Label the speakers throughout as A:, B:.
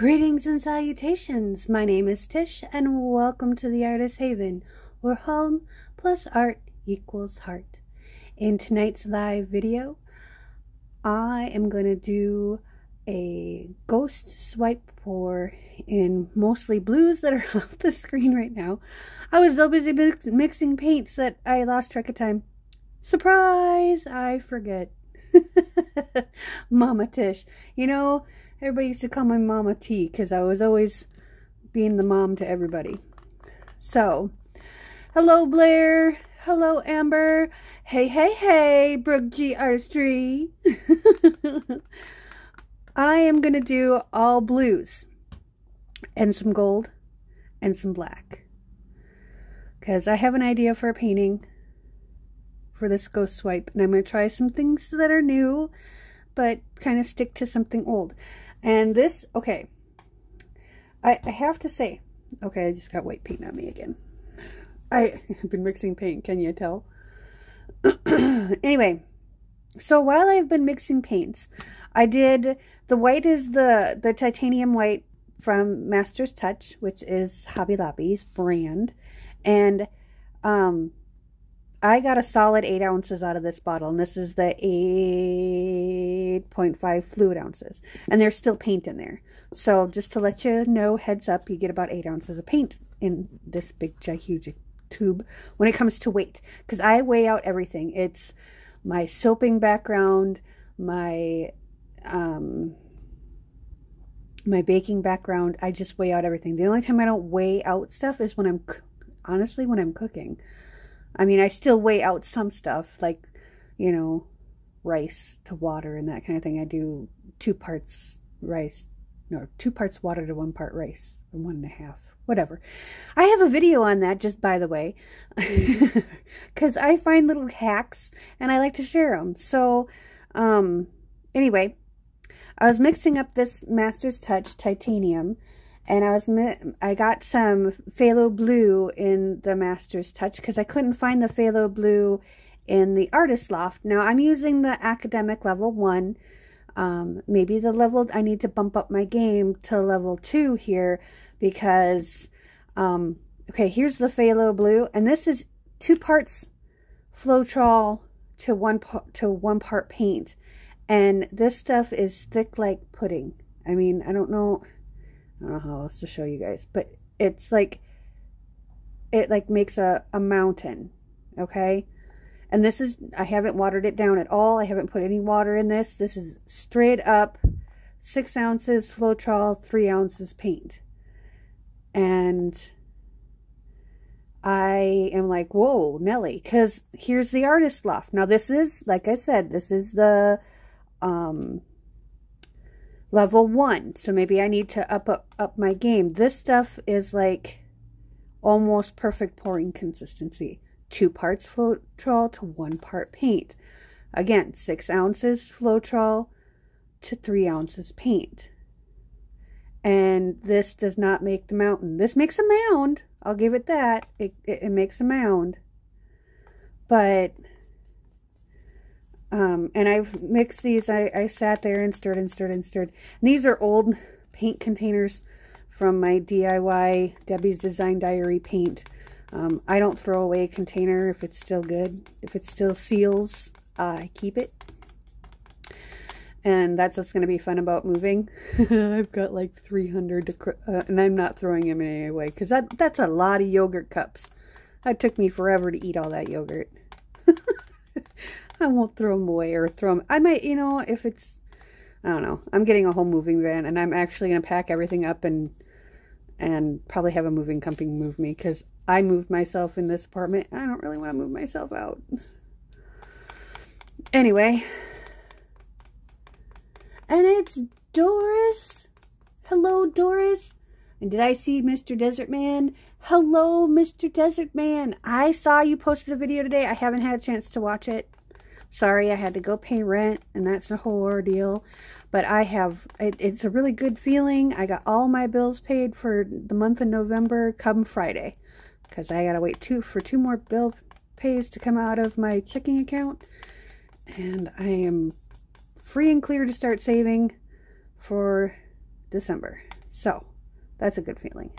A: Greetings and salutations. My name is Tish and welcome to the Artist Haven, where home plus art equals heart. In tonight's live video, I am going to do a ghost swipe pour in mostly blues that are off the screen right now. I was so busy mixing paints that I lost track of time. Surprise! I forget. Mama Tish. You know, Everybody used to call my mama T because I was always being the mom to everybody. So, hello Blair. Hello Amber. Hey, hey, hey, Brooke G Artistry. I am going to do all blues and some gold and some black. Because I have an idea for a painting for this ghost swipe. And I'm going to try some things that are new, but kind of stick to something old. And this, okay, I, I have to say, okay, I just got white paint on me again. I, have been mixing paint, can you tell? anyway, so while I've been mixing paints, I did, the white is the, the titanium white from Master's Touch, which is Hobby Lobby's brand. And um, I got a solid 8 ounces out of this bottle, and this is the 8.5 fluid ounces. And there's still paint in there. So just to let you know, heads up, you get about 8 ounces of paint in this big, huge tube when it comes to weight. Because I weigh out everything. It's my soaping background, my... Um, my baking background, I just weigh out everything. The only time I don't weigh out stuff is when I'm, honestly, when I'm cooking. I mean, I still weigh out some stuff, like, you know, rice to water and that kind of thing. I do two parts rice, no, two parts water to one part rice, or one and a half, whatever. I have a video on that, just by the way, because I find little hacks and I like to share them. So, um, anyway, I was mixing up this Master's Touch titanium and I was I got some phthalo blue in the Master's Touch because I couldn't find the phthalo blue in the Artist Loft. Now I'm using the academic level 1. Um, maybe the level, I need to bump up my game to level 2 here because, um, okay, here's the phthalo blue. And this is two parts Floetrol to one, to one part paint. And this stuff is thick like pudding. I mean, I don't know... I don't know how else to show you guys, but it's like, it like makes a, a mountain, okay? And this is, I haven't watered it down at all. I haven't put any water in this. This is straight up six ounces Floetrol, three ounces paint. And I am like, whoa, Nelly, because here's the artist loft. Now this is, like I said, this is the um, level one. So maybe I need to up, up, up my game. This stuff is like almost perfect pouring consistency. Two parts Floetrol to one part paint. Again, six ounces Floetrol to three ounces paint. And this does not make the mountain. This makes a mound. I'll give it that. It, it, it makes a mound. But um, and I've mixed these. I, I sat there and stirred and stirred and stirred. And these are old paint containers from my DIY Debbie's Design Diary paint. Um, I don't throw away a container if it's still good. If it still seals, I keep it. And that's what's going to be fun about moving. I've got like 300, uh, and I'm not throwing them in any way because that, that's a lot of yogurt cups. It took me forever to eat all that yogurt. I won't throw them away or throw them. I might, you know, if it's, I don't know. I'm getting a whole moving van and I'm actually going to pack everything up and, and probably have a moving company move me because I moved myself in this apartment. I don't really want to move myself out. Anyway. And it's Doris. Hello, Doris. And did I see Mr. Desert Man? Hello, Mr. Desert Man. I saw you posted a video today. I haven't had a chance to watch it. Sorry, I had to go pay rent, and that's a whole ordeal. But I have, it, it's a really good feeling. I got all my bills paid for the month of November come Friday. Because I got to wait two for two more bill pays to come out of my checking account. And I am free and clear to start saving for December. So, that's a good feeling.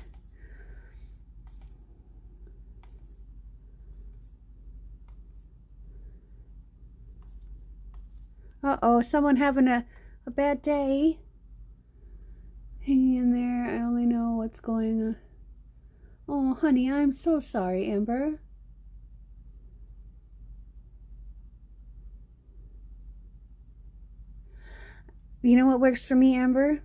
A: Uh-oh, someone having a, a bad day. Hanging in there, I only know what's going on. Oh, honey, I'm so sorry, Amber. You know what works for me, Amber?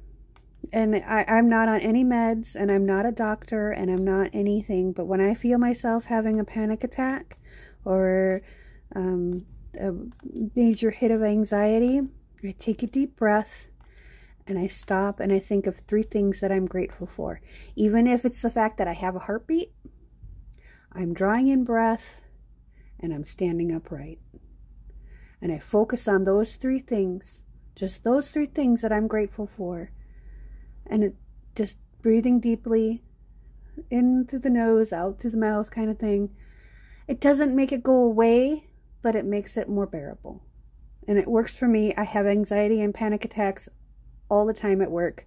A: And I, I'm not on any meds, and I'm not a doctor, and I'm not anything, but when I feel myself having a panic attack or um, Uh, a major hit of anxiety, I take a deep breath and I stop and I think of three things that I'm grateful for. Even if it's the fact that I have a heartbeat, I'm drawing in breath, and I'm standing upright. And I focus on those three things, just those three things that I'm grateful for. And it, just breathing deeply in through the nose, out through the mouth kind of thing. It doesn't make it go away, but it makes it more bearable. And it works for me. I have anxiety and panic attacks all the time at work.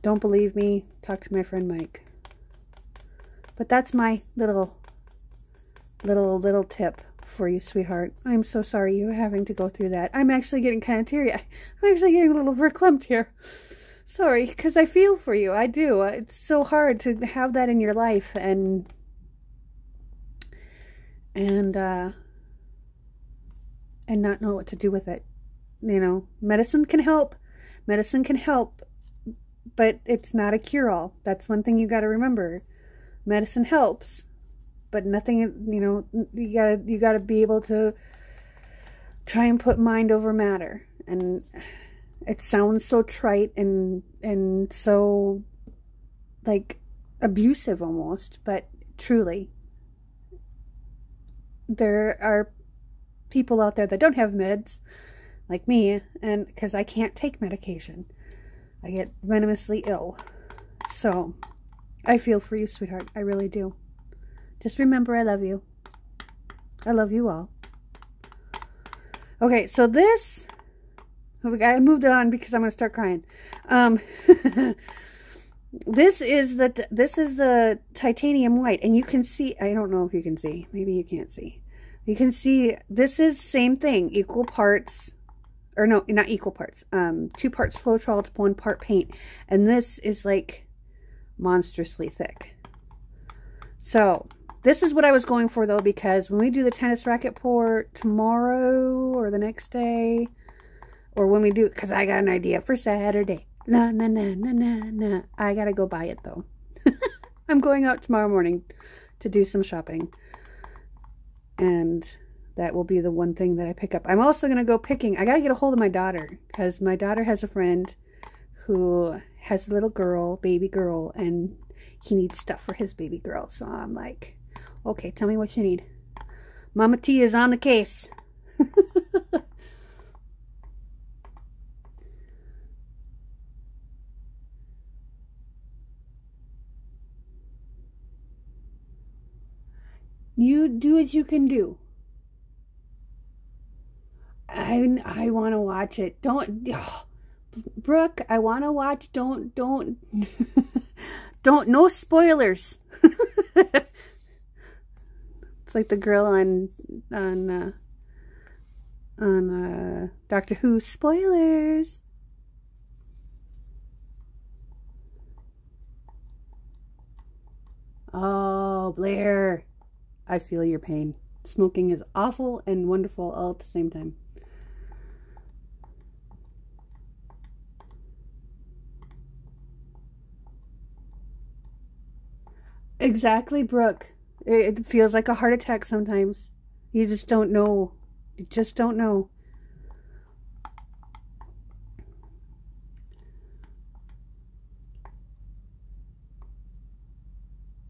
A: Don't believe me? Talk to my friend Mike. But that's my little, little, little tip for you, sweetheart. I'm so sorry you're having to go through that. I'm actually getting kind of teary. I'm actually getting a little verklempt here. Sorry, because I feel for you. I do. It's so hard to have that in your life and and uh and not know what to do with it. You know, medicine can help. Medicine can help, but it's not a cure-all. That's one thing you got to remember. Medicine helps, but nothing, you know, you got to you got to be able to try and put mind over matter. And it sounds so trite and and so like abusive almost, but truly there are people out there that don't have meds like me, and because I can't take medication, I get venomously ill. So, I feel for you, sweetheart. I really do. Just remember, I love you. I love you all. Okay, so this, I moved it on because I'm going to start crying. Um, this is the this is the titanium white, and you can see. I don't know if you can see. Maybe you can't see. You can see this is same thing, equal parts or no, not equal parts. Um, two parts Floetrol to one part paint. And this is like monstrously thick. So this is what I was going for though, because when we do the tennis racket pour tomorrow or the next day, or when we do, it, because I got an idea for Saturday. Na na na na na na. I gotta go buy it though. I'm going out tomorrow morning to do some shopping. And that will be the one thing that I pick up. I'm also going to go picking. I got to get a hold of my daughter because my daughter has a friend who has a little girl, baby girl, and he needs stuff for his baby girl. So I'm like, okay, tell me what you need. Mama T is on the case. you do what you can do. I I want to watch it. Don't, oh, Brooke. I want to watch. Don't don't don't. No spoilers. it's like the girl on on uh, on uh, Doctor Who. Spoilers. Oh, Blair. I feel your pain. Smoking is awful and wonderful all at the same time. Exactly, Brooke. It feels like a heart attack sometimes. You just don't know. You just don't know.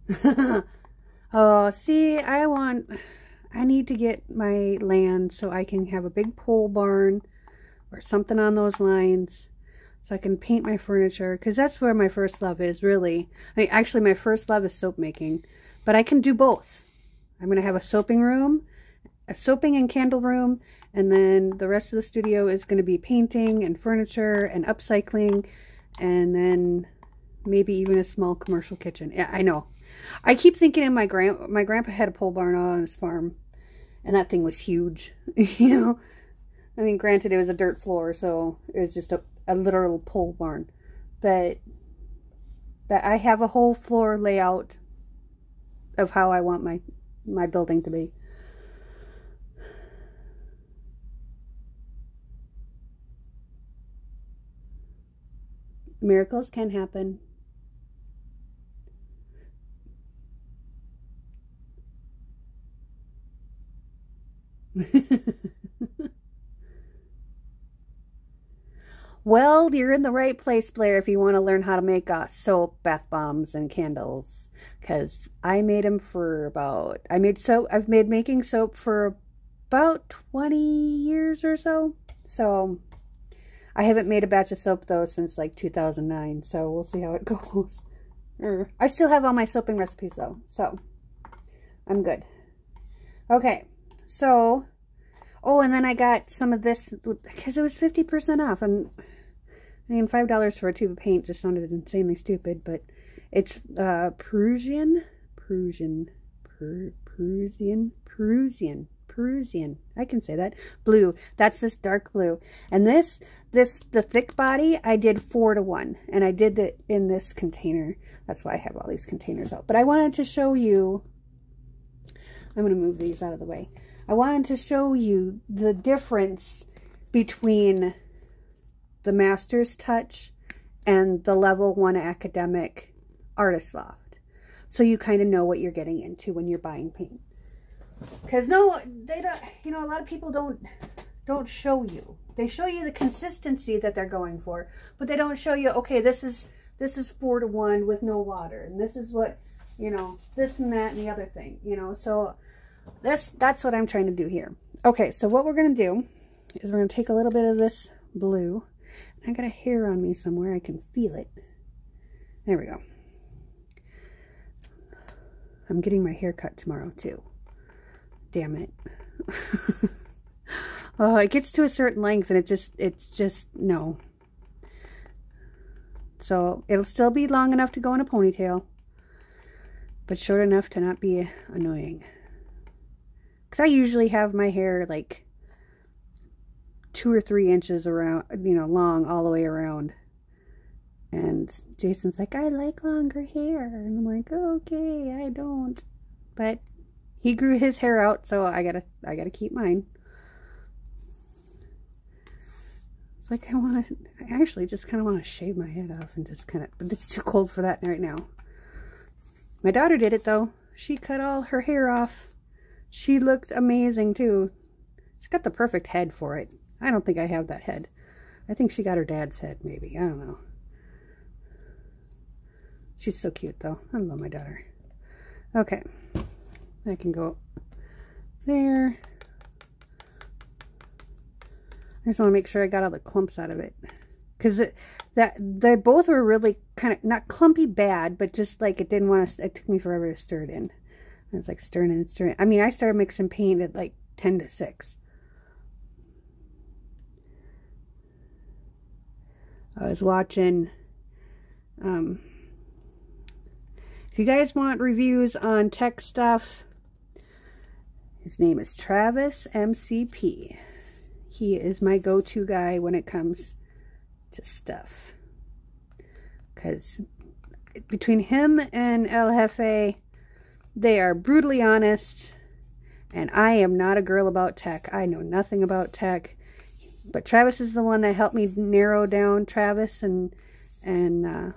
A: oh, see, I want, I need to get my land so I can have a big pole barn or something on those lines so I can paint my furniture because that's where my first love is really. I mean, actually my first love is soap making, but I can do both. I'm going to have a soaping room, a soaping and candle room, and then the rest of the studio is going to be painting and furniture and upcycling and then maybe even a small commercial kitchen. Yeah, I know. I keep thinking in my grand my grandpa had a pole barn out on his farm, and that thing was huge. you know, I mean, granted it was a dirt floor, so it was just a, a literal pole barn, but that I have a whole floor layout of how I want my my building to be. Miracles can happen. well, you're in the right place, Blair, if you want to learn how to make uh, soap, bath bombs, and candles. Because I made them for about, I made soap, I've made making soap for about 20 years or so. So, I haven't made a batch of soap, though, since like 2009. So, we'll see how it goes. I still have all my soaping recipes, though. So, I'm good. Okay. So, oh, and then I got some of this because it was 50% off. And I mean, $5 for a tube of paint just sounded insanely stupid, but it's uh, Perusian, Perusian, per, Perusian. I can say that. Blue. That's this dark blue. And this, this, the thick body, I did four to one. And I did it in this container. That's why I have all these containers out. But I wanted to show you, I'm going to move these out of the way. I wanted to show you the difference between the master's touch and the level one academic artist loft. So you kind of know what you're getting into when you're buying paint. Because no, they don't, you know, a lot of people don't, don't show you. They show you the consistency that they're going for, but they don't show you, okay, this is, this is four to one with no water. And this is what, you know, this and that and the other thing, you know. So this, that's what I'm trying to do here. Okay, so what we're going to do is we're going to take a little bit of this blue. I got a hair on me somewhere. I can feel it. There we go. I'm getting my hair cut tomorrow, too. Damn it. oh, it gets to a certain length and it just, it's just, no. So, it'll still be long enough to go in a ponytail, but short enough to not be annoying. Because I usually have my hair like two or three inches around, you know, long all the way around. And Jason's like, I like longer hair. And I'm like, okay, I don't. But he grew his hair out, so I gotta, I gotta keep mine. Like I want to, I actually just kind of want to shave my head off and just kind of, but it's too cold for that right now. My daughter did it though. She cut all her hair off she looked amazing too. She's got the perfect head for it. I don't think I have that head. I think she got her dad's head, maybe. I don't know. She's so cute, though. I love my daughter. Okay. I can go there. I just want to make sure I got all the clumps out of it. Because that they both were really kind of, not clumpy bad, but just like it didn't want to, it took me forever to stir it in. It's like stirring and stirring. I mean, I started mixing paint at like 10 to 6. I was watching, um, if you guys want reviews on tech stuff, his name is Travis MCP. He is my go-to guy when it comes to stuff. Because between him and El Jefe, they are brutally honest, and I am not a girl about tech. I know nothing about tech. But Travis is the one that helped me narrow down Travis and and uh,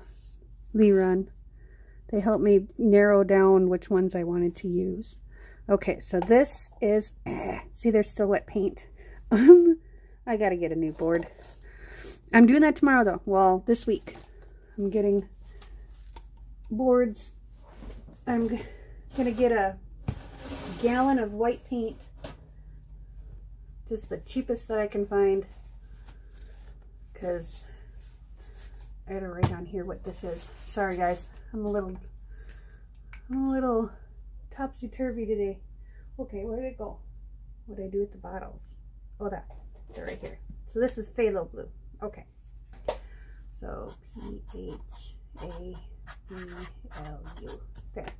A: Run. They helped me narrow down which ones I wanted to use. Okay, so this is, see there's still wet paint. I gotta get a new board. I'm doing that tomorrow though. Well, this week. I'm getting boards. I'm gonna get a gallon of white paint just the cheapest that I can find because I gotta write on here what this is. Sorry guys I'm a little I'm a little topsy-turvy today. Okay where did it go? What did I do with the bottles? Oh that they're right here. So this is phthalo blue. Okay. So P-H-A-B-L-U. Okay.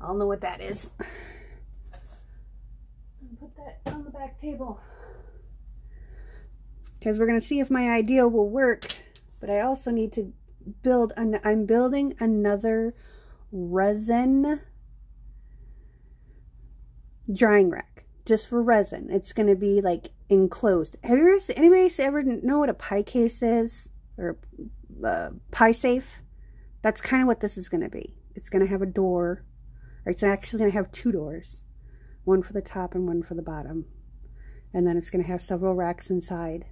A: I'll know what that is. Put that on the back table. Because we're going to see if my idea will work. But I also need to build, an, I'm building another resin drying rack just for resin. It's going to be like enclosed. Have you ever, anybody ever know what a pie case is? Or uh, pie safe? That's kind of what this is going to be. It's going to have a door. It's actually going to have two doors. One for the top and one for the bottom. And then it's going to have several racks inside.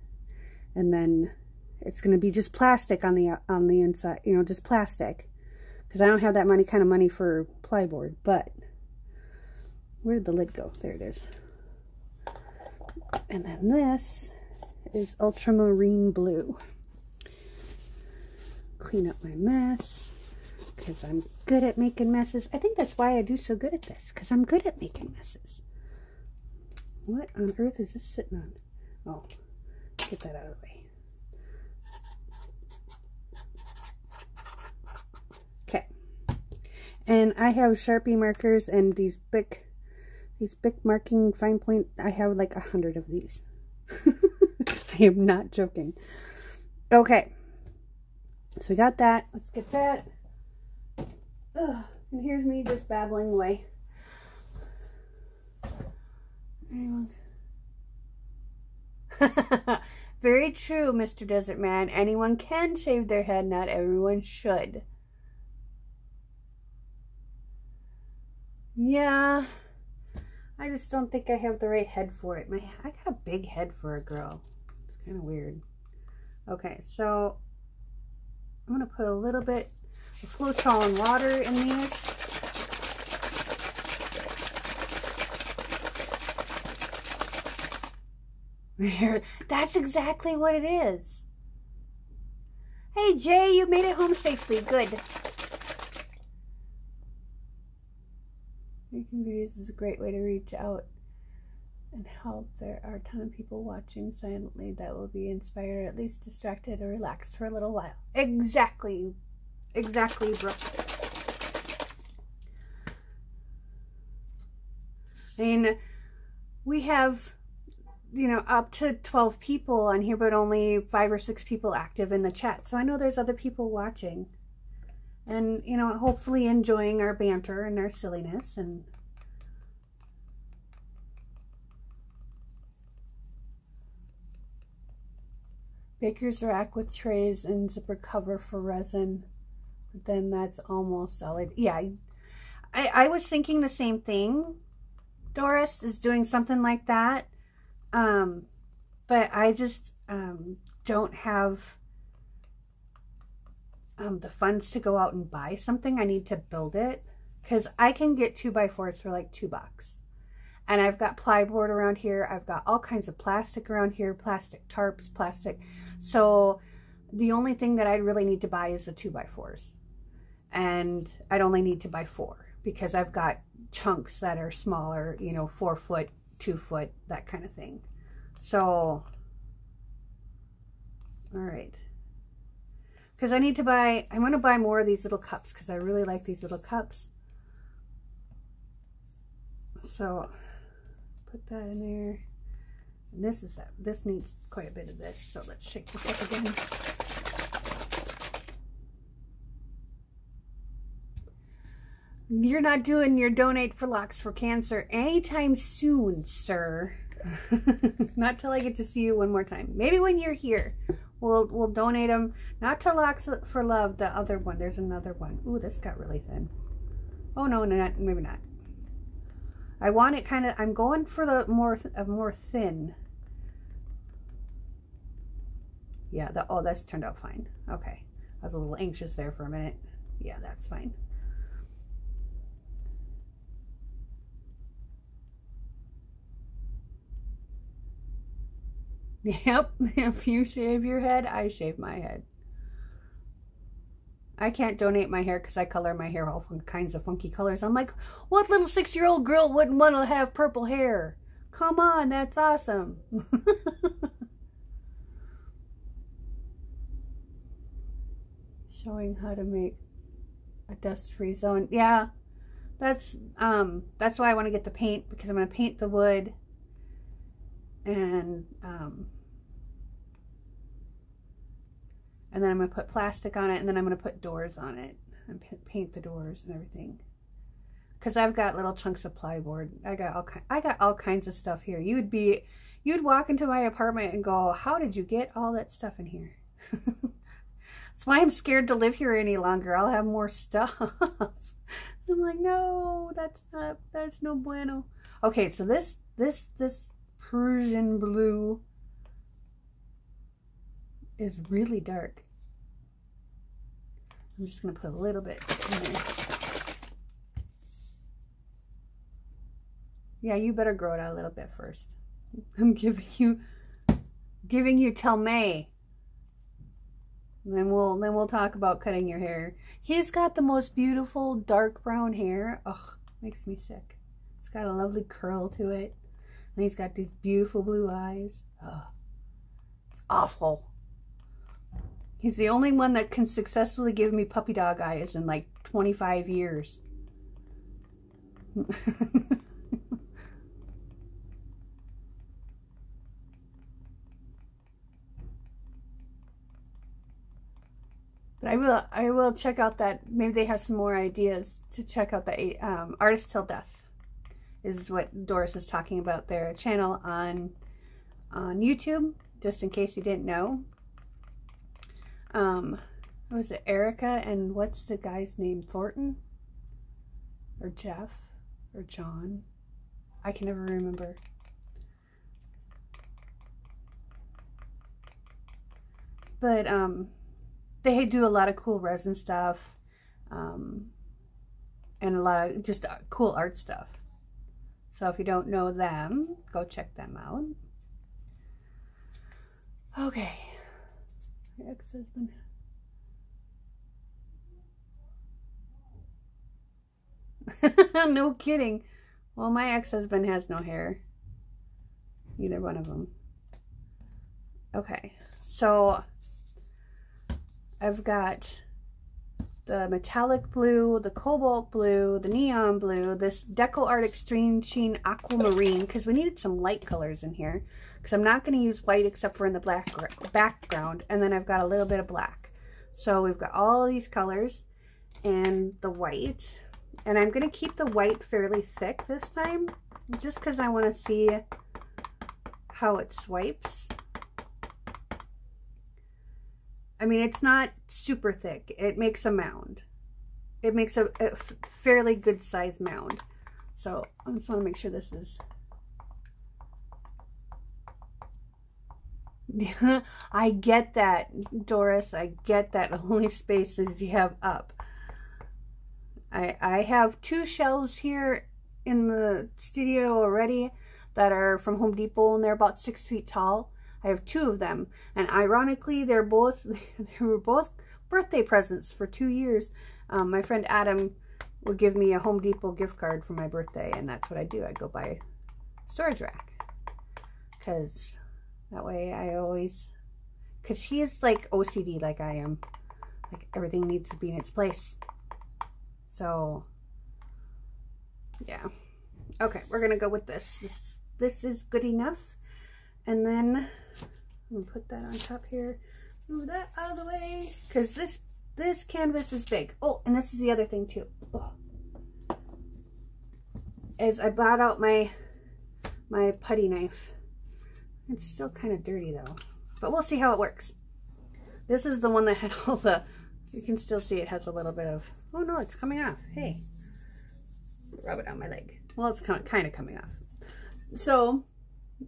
A: And then it's going to be just plastic on the on the inside. You know, just plastic. Because I don't have that money kind of money for plyboard. But where did the lid go? There it is. And then this is ultramarine blue. Clean up my mess because I'm good at making messes. I think that's why I do so good at this because I'm good at making messes. What on earth is this sitting on? Oh, get that out of the way. Okay. And I have Sharpie markers and these big these big marking fine point, I have like a hundred of these. I am not joking. Okay. So we got that. Let's get that. Ugh. And here's me just babbling away. Very true, Mr. Desert Man. Anyone can shave their head, not everyone should. Yeah. I just don't think I have the right head for it. My I got a big head for a girl. It's kind of weird. Okay, so I'm going to put a little bit Floetrol and water in these. That's exactly what it is. Hey, Jay, you made it home safely. Good. Making videos is a great way to reach out and help. There are a ton of people watching silently that will be inspired, at least distracted or relaxed for a little while. Exactly. Exactly, Brooke. I mean, we have, you know, up to 12 people on here, but only five or six people active in the chat. So I know there's other people watching and you know hopefully enjoying our banter and our silliness and baker's rack with trays and zipper cover for resin then that's almost solid yeah I, I was thinking the same thing Doris is doing something like that um but I just um don't have um, the funds to go out and buy something. I need to build it because I can get two by fours for like two bucks. And I've got plyboard around here. I've got all kinds of plastic around here, plastic tarps, plastic. So the only thing that I really need to buy is the two by fours. And I'd only need to buy four because I've got chunks that are smaller, you know, four foot, two foot, that kind of thing. So, all right because I need to buy, I'm going to buy more of these little cups because I really like these little cups. So put that in there. And this is that, this needs quite a bit of this. So let's shake this up again. You're not doing your donate for locks for cancer anytime soon, sir. not till I get to see you one more time. Maybe when you're here. We'll, we'll donate them, not to Locks for Love, the other one. There's another one. Ooh, this got really thin. Oh, no, no not, maybe not. I want it kind of, I'm going for the more, a more thin. Yeah, the, oh, that's turned out fine. Okay. I was a little anxious there for a minute. Yeah, that's fine. Yep, if you shave your head, I shave my head. I can't donate my hair because I color my hair all kinds of funky colors. I'm like, what little six-year-old girl wouldn't want to have purple hair? Come on, that's awesome. showing how to make a dust-free zone. Yeah, that's um that's why I want to get the paint because I'm going to paint the wood and um and then I'm going to put plastic on it and then I'm going to put doors on it and paint the doors and everything because I've got little chunks of plywood. I got all I got all kinds of stuff here. You would be you'd walk into my apartment and go, "How did you get all that stuff in here?" That's why I'm scared to live here any longer. I'll have more stuff. I'm like, no, that's not, that's no bueno. Okay, so this, this, this Persian blue is really dark. I'm just going to put a little bit in there. Yeah, you better grow it out a little bit first. I'm giving you, giving you till May. then we'll then we'll talk about cutting your hair. He's got the most beautiful dark brown hair. Ugh, makes me sick. It's got a lovely curl to it. And he's got these beautiful blue eyes. Ugh. It's awful. He's the only one that can successfully give me puppy dog eyes in like 25 years. But I will I will check out that maybe they have some more ideas to check out the um, Artist Till Death is what Doris is talking about their channel on on YouTube just in case you didn't know. Um, was it Erica and what's the guy's name Thornton or Jeff or John? I can never remember. But um they do a lot of cool resin stuff um, and a lot of just uh, cool art stuff. So if you don't know them, go check them out. Okay. My ex-husband. no kidding. Well, my ex-husband has no hair. Either one of them. Okay. So I've got the metallic blue, the cobalt blue, the neon blue, this Deco Art Extreme Sheen Aquamarine, because we needed some light colors in here, because I'm not going to use white except for in the black background, and then I've got a little bit of black. So we've got all these colors and the white, and I'm going to keep the white fairly thick this time, just because I want to see how it swipes. I mean, it's not super thick. It makes a mound. It makes a, a fairly good size mound. So I just want to make sure this is... I get that, Doris. I get that only spaces you have up. I, I have two shelves here in the studio already that are from Home Depot and they're about six feet tall. I have two of them. And ironically, they're both, they were both birthday presents for two years. Um, my friend Adam would give me a Home Depot gift card for my birthday. And that's what I do. I go buy a storage rack. Because that way I always, because he is like OCD like I am. Like everything needs to be in its place. So, yeah. Okay, we're to go with this. This this is good enough. And then I'm gonna put that on top here. Move that out of the way because this this canvas is big. Oh, and this is the other thing too. Oh. Is I bought out my my putty knife. It's still kind of dirty though, but we'll see how it works. This is the one that had all the, you can still see it has a little bit of, oh no, it's coming off. Hey, rub it on my leg. Well, it's kind of coming off. So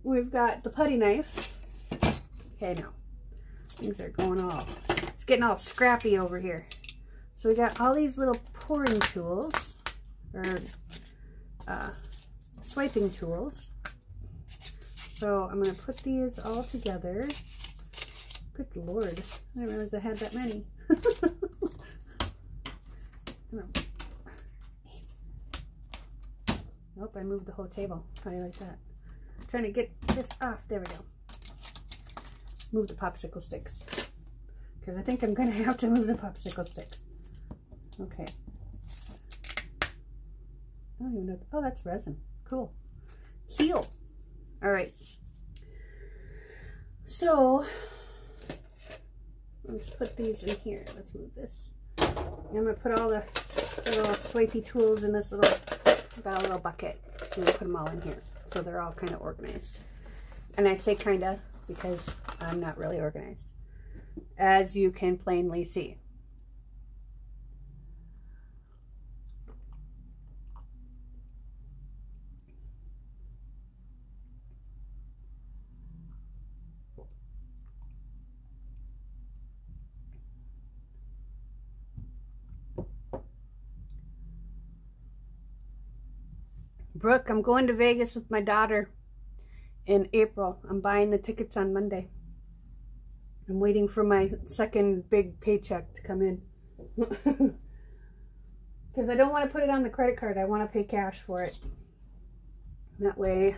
A: we've got the putty knife. Okay, now things are going all, it's getting all scrappy over here. So we got all these little pouring tools, or uh, swiping tools. So I'm going to put these all together. Good Lord, I didn't realize I had that many. Nope, I moved the whole table. How do you like that? Trying to get this off. There we go. Move the popsicle sticks. because I think I'm going to have to move the popsicle sticks. Okay. I don't even know. Oh, that's resin. Cool. Heal. All right. So, let's put these in here. Let's move this. I'm going to put all the little swipey tools in this little, got a little bucket. I'm going to put them all in here. So they're all kind of organized. And I say kind of because I'm not really organized. As you can plainly see. Brooke, I'm going to Vegas with my daughter in April. I'm buying the tickets on Monday. I'm waiting for my second big paycheck to come in. Because I don't want to put it on the credit card. I want to pay cash for it. That way.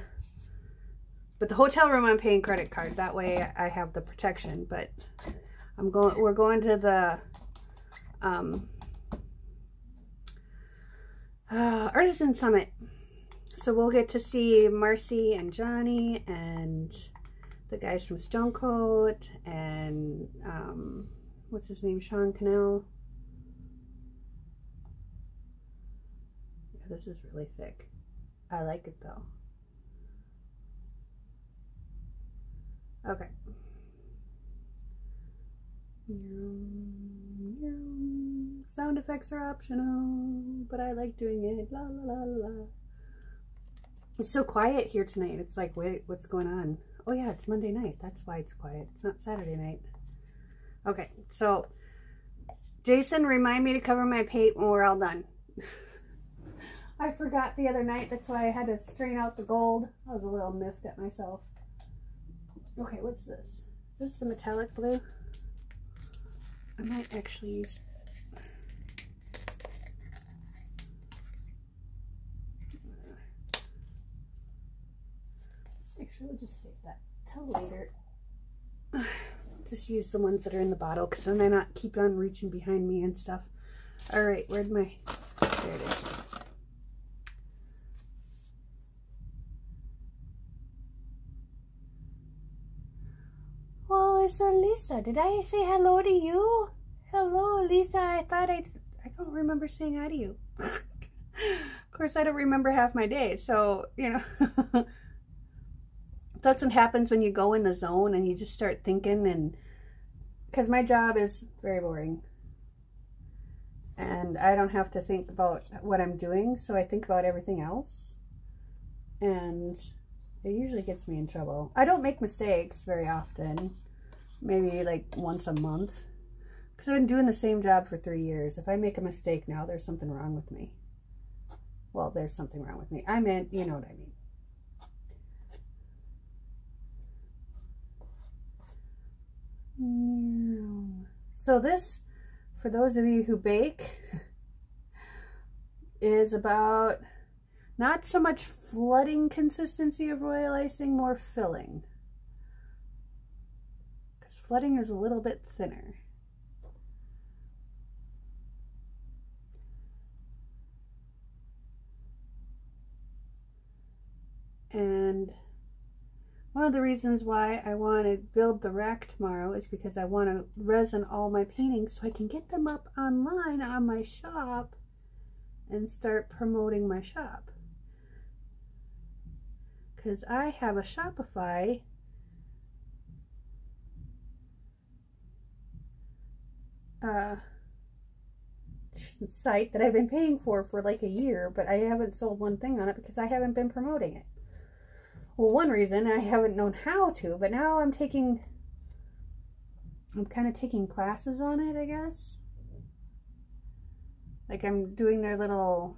A: But the hotel room I'm paying credit card. That way I have the protection. But I'm going. we're going to the um, uh, Artisan Summit so we'll get to see Marcy and Johnny and the guys from Stone Coat and um, what's his name, Sean Cannell. Yeah, this is really thick. I like it though. Okay. Sound effects are optional, but I like doing it. La la la la. It's so quiet here tonight. It's like, wait, what's going on? Oh yeah, it's Monday night. That's why it's quiet. It's not Saturday night. Okay, so Jason, remind me to cover my paint when we're all done. I forgot the other night. That's why I had to strain out the gold. I was a little miffed at myself. Okay, what's this? Is this the metallic blue? I might actually use We'll just save that till later. Just use the ones that are in the bottle because then I not keep on reaching behind me and stuff. All right, where'd my, there it is. Oh, it's Lisa. Did I say hello to you? Hello, Lisa. I thought I'd, I don't remember saying hi to you. of course, I don't remember half my day, so, you know. that's what happens when you go in the zone and you just start thinking and because my job is very boring and I don't have to think about what I'm doing so I think about everything else and it usually gets me in trouble. I don't make mistakes very often maybe like once a month because I've been doing the same job for three years. If I make a mistake now there's something wrong with me. Well there's something wrong with me. I meant you know what I mean. So this, for those of you who bake, is about not so much flooding consistency of royal icing, more filling. Because flooding is a little bit thinner. And one of the reasons why I want to build the rack tomorrow is because I want to resin all my paintings so I can get them up online on my shop and start promoting my shop. Because I have a Shopify uh, site that I've been paying for for like a year, but I haven't sold one thing on it because I haven't been promoting it well, one reason I haven't known how to, but now I'm taking, I'm kind of taking classes on it, I guess. Like I'm doing their little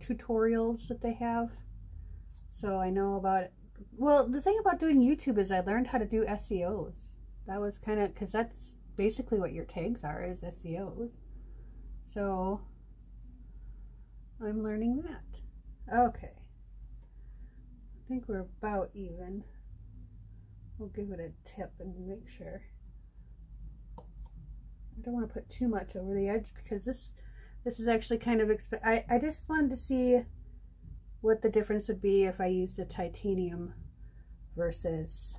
A: tutorials that they have. So I know about it. Well, the thing about doing YouTube is I learned how to do SEOs. That was kind of, because that's basically what your tags are, is SEOs. So I'm learning that. Okay. I think we're about even. We'll give it a tip and make sure. I don't want to put too much over the edge because this this is actually kind of exp I, I just wanted to see what the difference would be if I used a titanium versus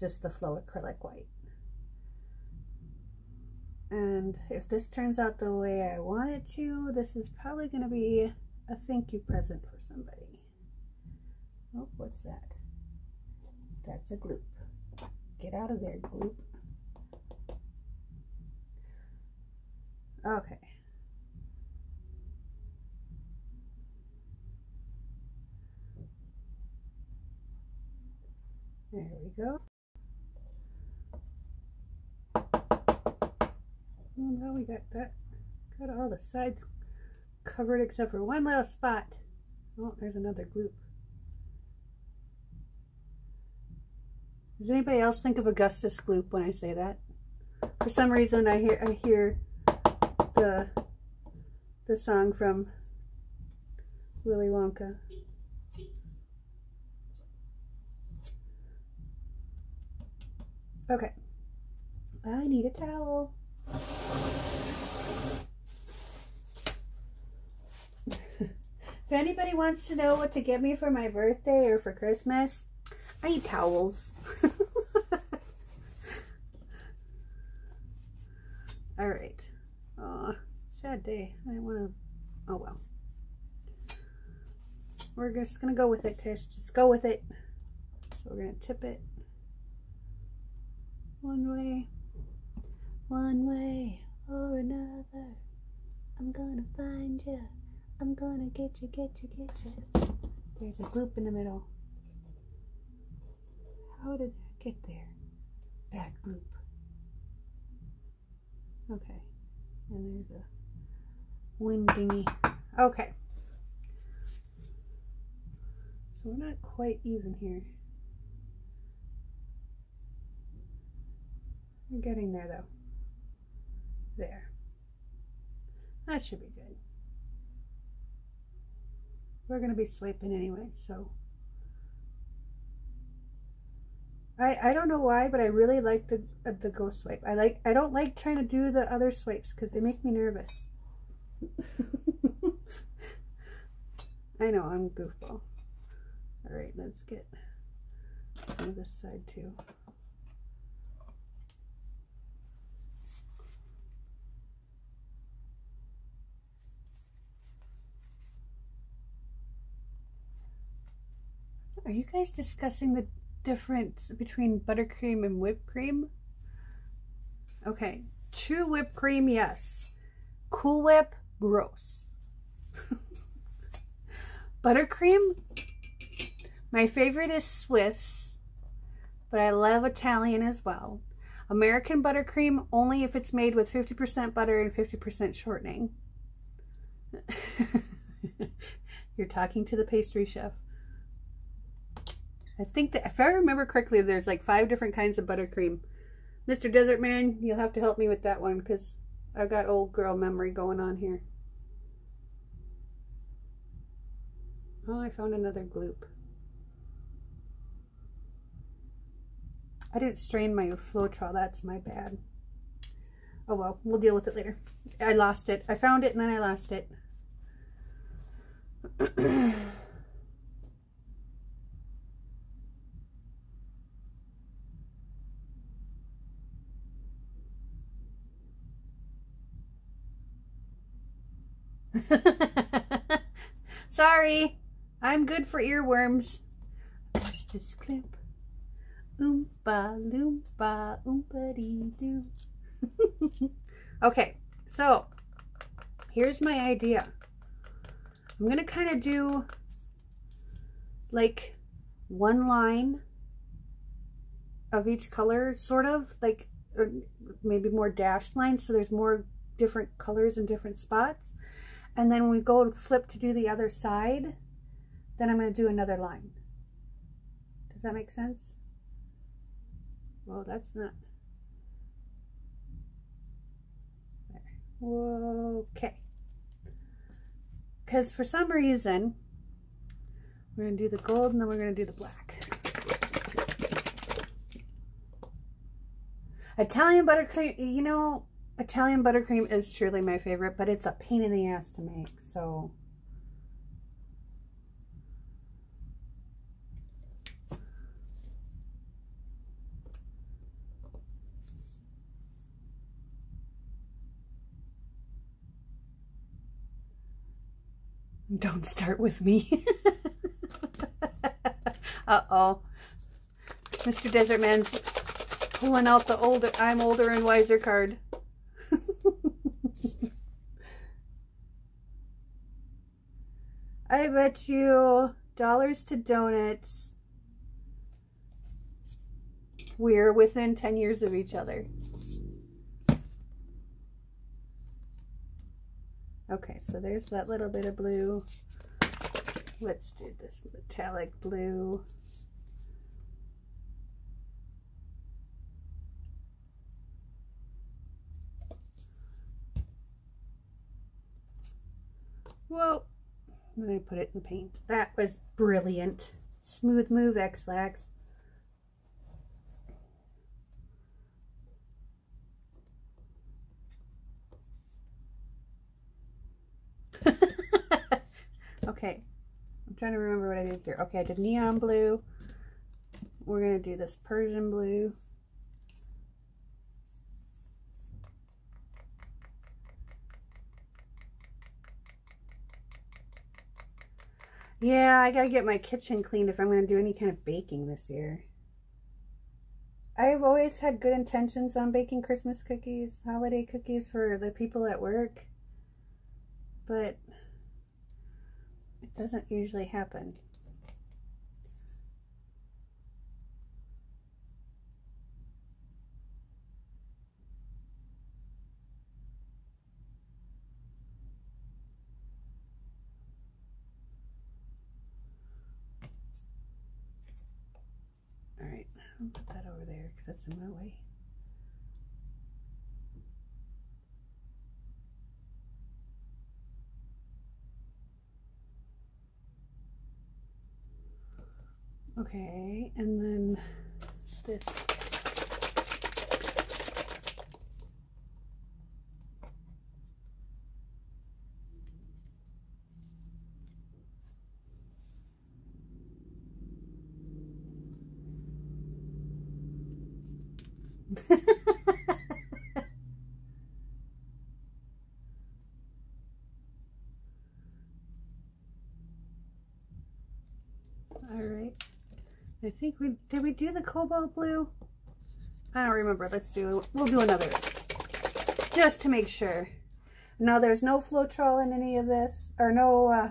A: just the flow acrylic white. And if this turns out the way I want it to, this is probably going to be a thank you present for somebody. Oh, what's that? That's a gloop. Get out of there, gloop. Okay. There we go. Well, now we got that, got all the sides covered except for one little spot. Oh, there's another gloop. Does anybody else think of Augustus Gloop when I say that? For some reason, I hear I hear the the song from Willy Wonka. Okay. I need a towel. if anybody wants to know what to get me for my birthday or for Christmas, I need towels. All right. Aw, sad day. I want to, oh well. We're just going to go with it, Tish. Just go with it. So we're going to tip it one way, one way or another. I'm gonna find you. I'm gonna get you, get you, get you. There's a loop in the middle. How did I get there? Bad gloop. Okay. And there's a wind dinghy. Okay. So we're not quite even here. We're getting there though. There. That should be good. We're going to be swiping anyway, so. I, I don't know why, but I really like the uh, the ghost swipe. I like I don't like trying to do the other swipes because they make me nervous. I know I'm goofball. All right, let's get some of this side too. Are you guys discussing the difference between buttercream and whipped cream? Okay, true whipped cream, yes. Cool Whip, gross. buttercream, my favorite is Swiss, but I love Italian as well. American buttercream only if it's made with 50% butter and 50% shortening. You're talking to the pastry chef. I think that if I remember correctly, there's like five different kinds of buttercream. Mr. Desert Man, you'll have to help me with that one because I've got old girl memory going on here. Oh, I found another gloop. I didn't strain my Floetrol. That's my bad. Oh well, we'll deal with it later. I lost it. I found it and then I lost it. Sorry, I'm good for earworms. What's this clip? Oompa loompa oompa dee doo. okay, so here's my idea. I'm going to kind of do like one line of each color, sort of like or maybe more dashed lines so there's more different colors in different spots. And then when we go to flip to do the other side, then I'm going to do another line. Does that make sense? Well, that's not. There. Okay. Because for some reason, we're going to do the gold and then we're going to do the black. Italian buttercream, you know, Italian buttercream is truly my favorite, but it's a pain in the ass to make, so... Don't start with me. Uh-oh. Mr. Desert Man's pulling out the older, I'm older and wiser card. I bet you dollars to donuts we're within 10 years of each other. Okay, so there's that little bit of blue. Let's do this metallic blue. Whoa. Let me put it in paint. That was brilliant. Smooth move, Ex-Lax. okay. I'm trying to remember what I did here. Okay, I did neon blue. We're going to do this Persian blue. Yeah, I gotta get my kitchen cleaned if I'm gonna do any kind of baking this year. I've always had good intentions on baking Christmas cookies, holiday cookies for the people at work, but it doesn't usually happen. I'll put that over there because that's in my way. Okay, and then this I think we, did we do the cobalt blue? I don't remember. Let's do, we'll do another just to make sure. Now there's no Floetrol in any of this, or no uh,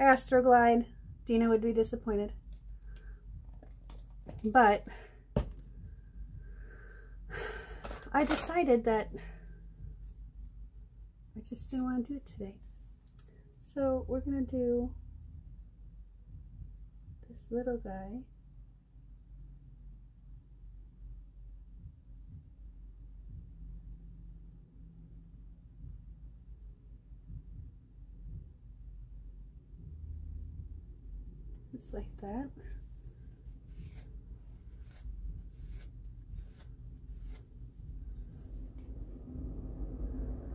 A: Astroglide. Dina would be disappointed. But I decided that I just didn't want to do it today. So we're going to do little guy. just like that.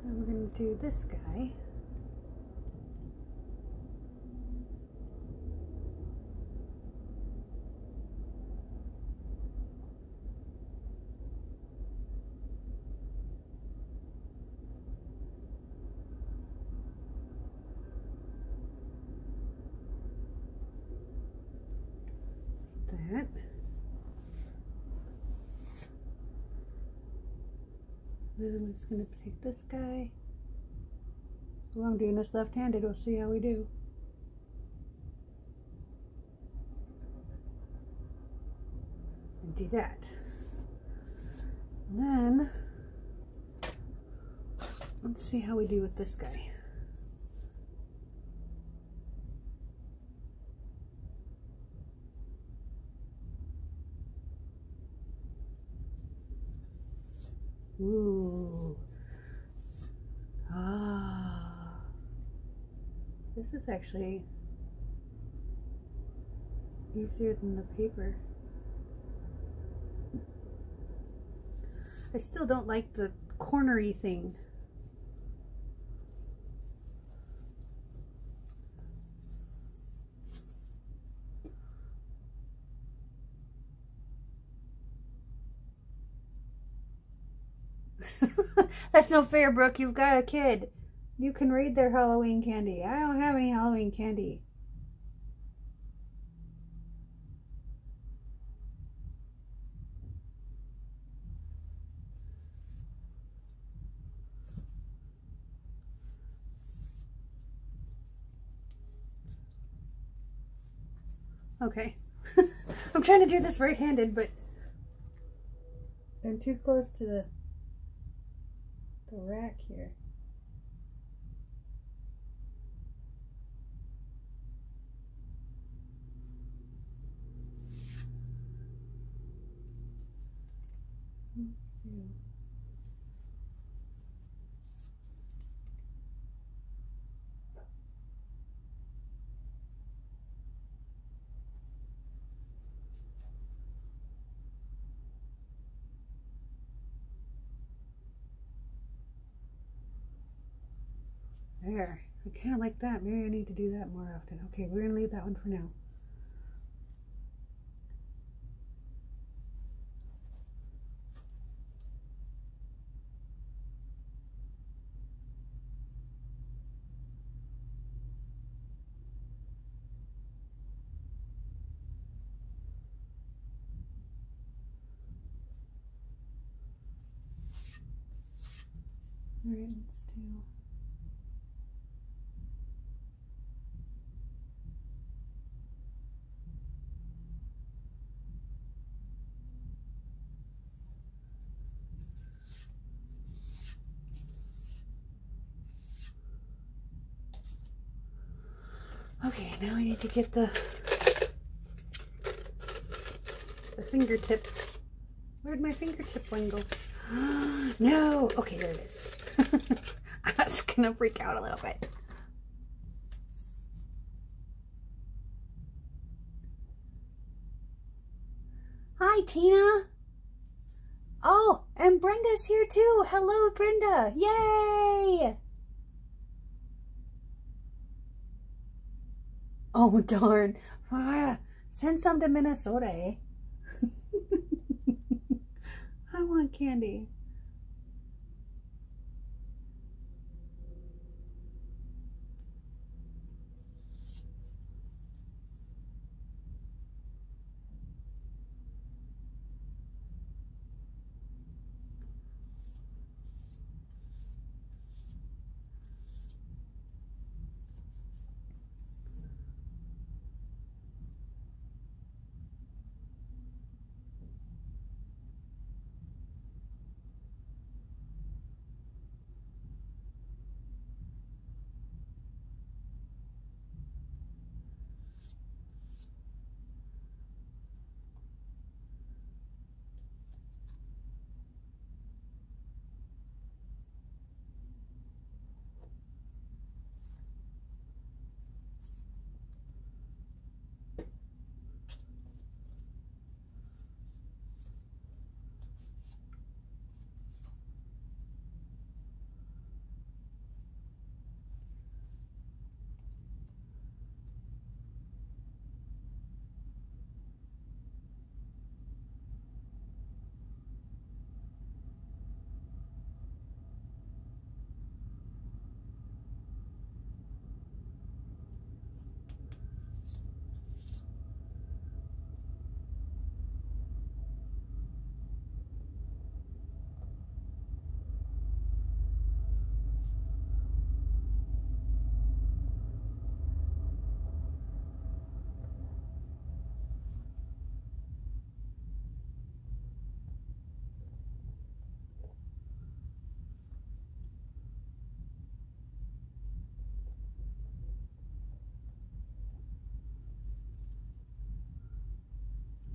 A: And we're going to do this guy. that. Then I'm just going to take this guy. Well, I'm doing this left-handed. We'll see how we do. And do that. And then, let's see how we do with this guy. Ooh. Ah. This is actually easier than the paper. I still don't like the cornery thing. That's no fair, Brooke. You've got a kid. You can read their Halloween candy. I don't have any Halloween candy. Okay. I'm trying to do this right-handed, but I'm too close to the the rack here. There. I kind of like that. Maybe I need to do that more often. Okay, we're going to leave that one for now. All right, let's do. Okay, now I need to get the the fingertip. Where'd my fingertip one go? no! Okay, there it is. I was gonna freak out a little bit. Hi, Tina. Oh, and Brenda's here too. Hello, Brenda. Yay! Oh, darn. Ah, send some to Minnesota, eh? I want candy.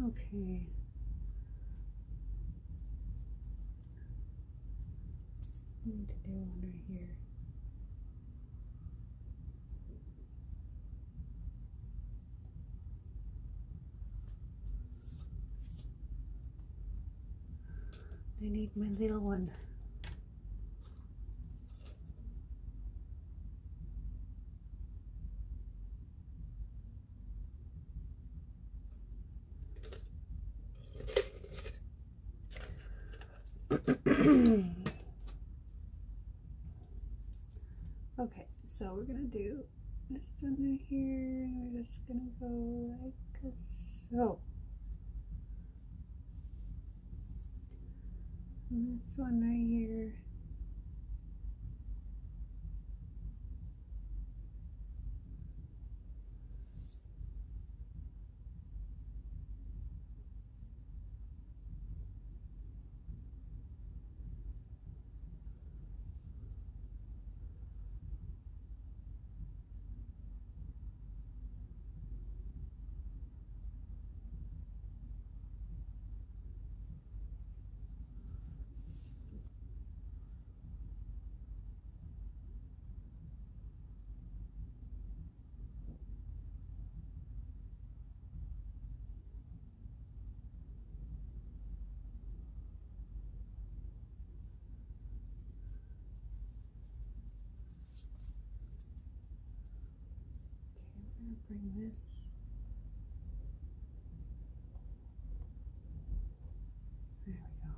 A: Okay. I need to do one right here. I need my little one. okay, so we're gonna do this one right here. We're just gonna go like so. Oh. And this one right here. Bring this there we go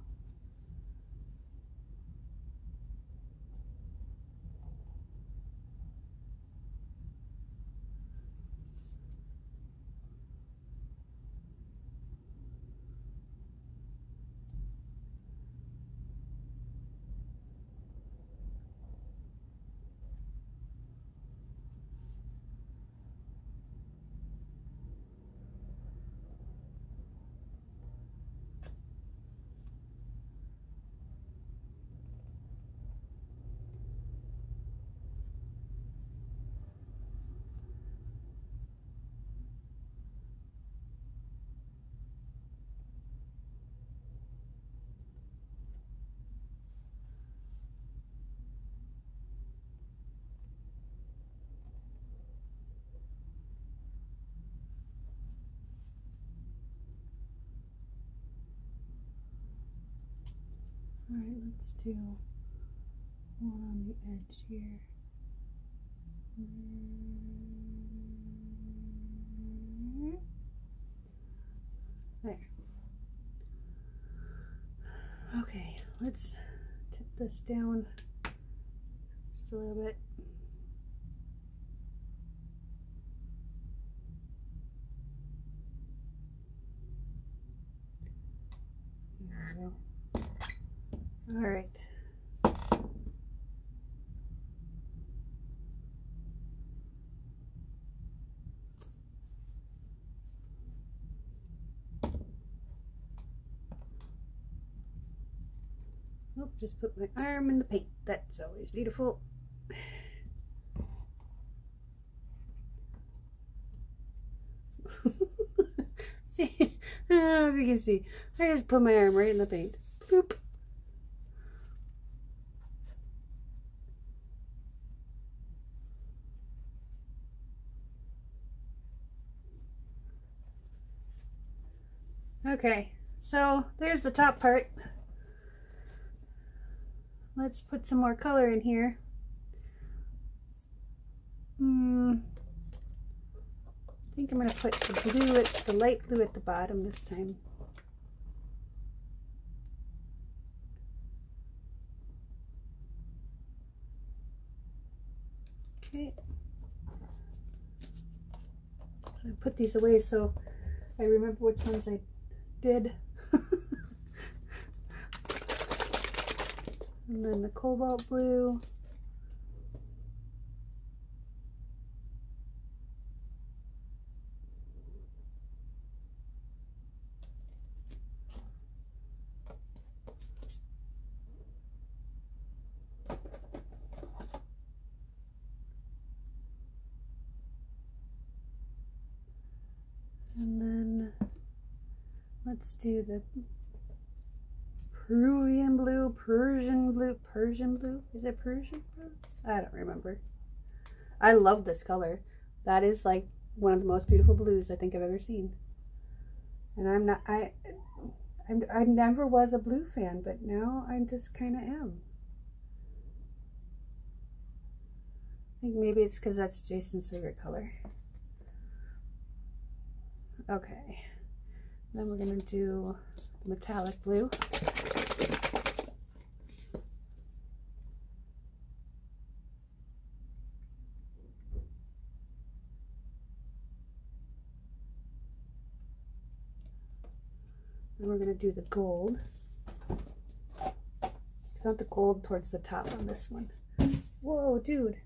A: All right, let's do one on the edge here. There. Okay, let's tip this down just a little bit. There we go. All right. Oh, just put my arm in the paint. That's always beautiful. see, if oh, you can see. I just put my arm right in the paint. Boop. Okay, so there's the top part. Let's put some more color in here. Mm, I think I'm going to put the blue at the light blue at the bottom this time. Okay. I put these away so I remember which ones I did. and then the cobalt blue. And then let's do the Peruvian blue, Persian blue, Persian blue. Is it Persian blue? I don't remember. I love this color. That is like one of the most beautiful blues I think I've ever seen. And I'm not, I, I'm, I never was a blue fan, but now I just kind of am. I think maybe it's because that's Jason's favorite color. Okay, then we're going to do metallic blue. And we're going to do the gold. It's not the gold towards the top on this one. Whoa, dude.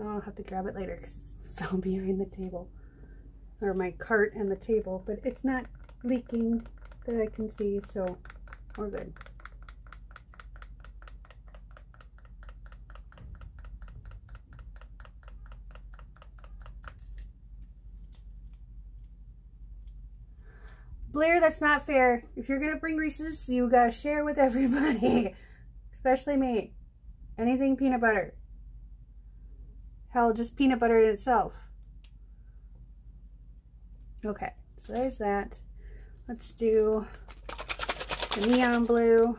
A: I'll have to grab it later because it fell behind the table. Or my cart and the table. But it's not leaking that I can see, so we're good. Blair, that's not fair. If you're to bring Reese's, you got to share with everybody. Especially me. Anything peanut butter. Hell, just peanut butter in itself. Okay, so there's that. Let's do the neon blue.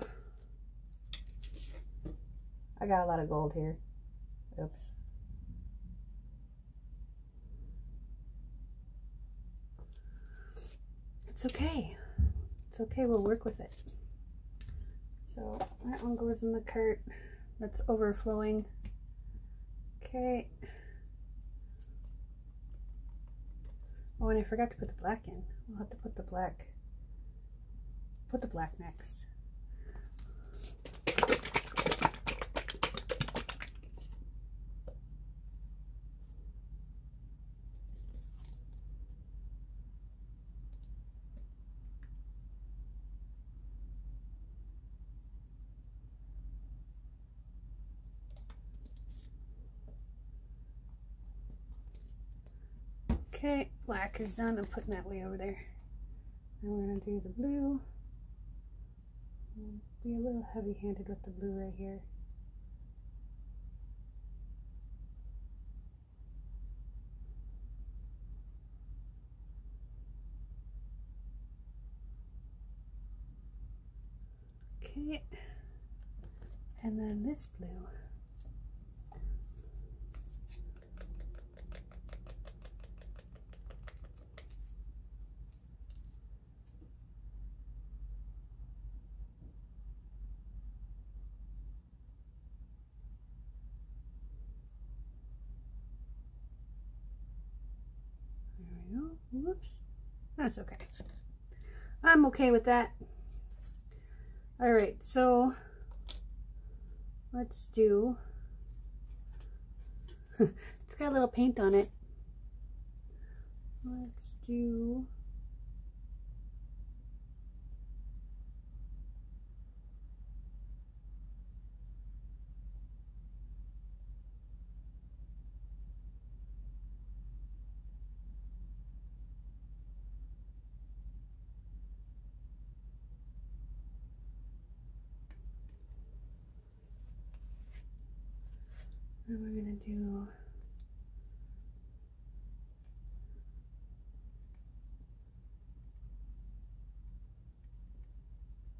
A: I got a lot of gold here. Oops. It's okay. It's okay, we'll work with it. So that one goes in the cart that's overflowing. Okay. Oh, and I forgot to put the black in. We'll have to put the black, put the black next. Okay, black is done. I'm putting that way over there. Now we're going to do the blue. Be a little heavy-handed with the blue right here. Okay, and then this blue. That's okay. I'm okay with that. All right, so let's do, it's got a little paint on it. Let's do And we're going to do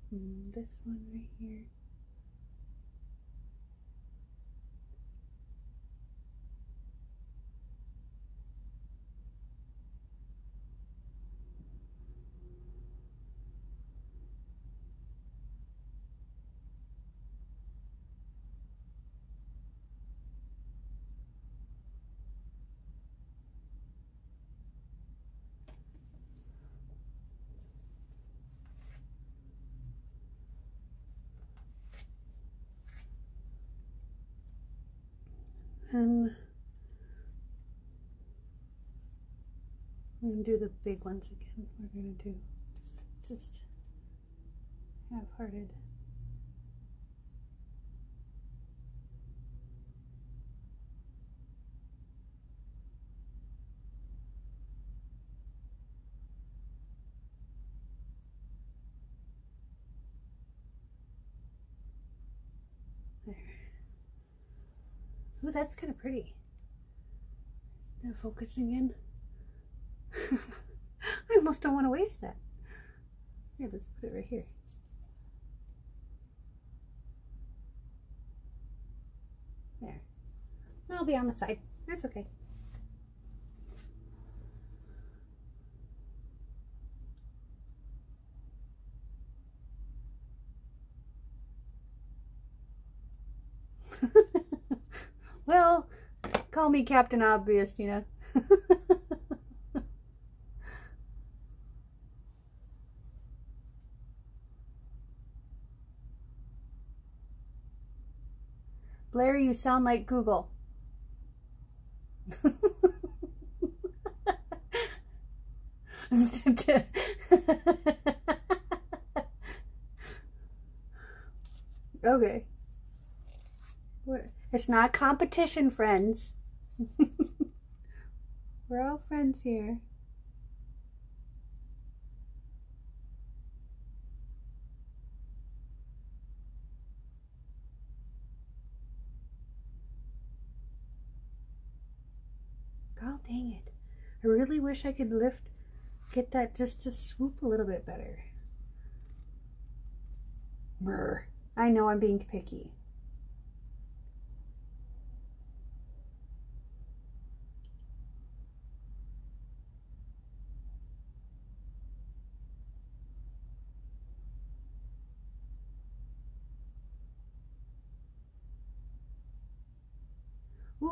A: hmm, this one right here. And we're going to do the big ones again. We're going to do just half-hearted. Ooh, that's kind of pretty. They're focusing in. I almost don't want to waste that. Here, let's put it right here. There. I'll be on the side. That's okay. Well, call me Captain Obvious, you know. Blair, you sound like Google. okay. What? It's not competition, friends. We're all friends here. God dang it. I really wish I could lift, get that just to swoop a little bit better. Brr. I know I'm being picky.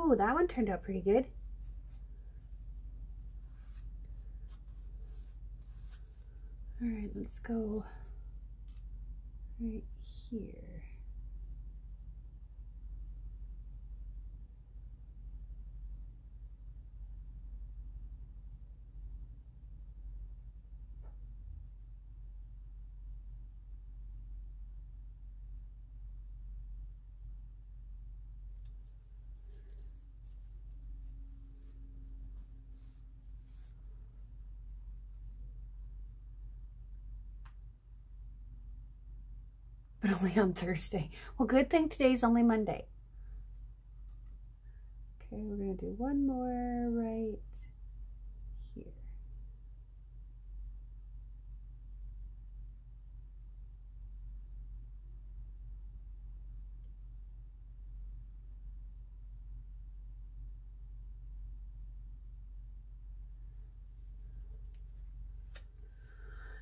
A: Ooh, that one turned out pretty good. All right, let's go right here. Only on Thursday. Well, good thing today's only Monday. Okay, we're going to do one more right here.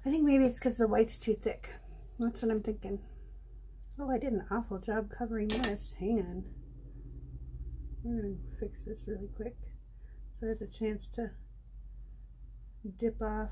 A: I think maybe it's because the white's too thick. That's what I'm thinking. Oh, I did an awful job covering this. Hang on. I'm going to fix this really quick. So there's a chance to dip off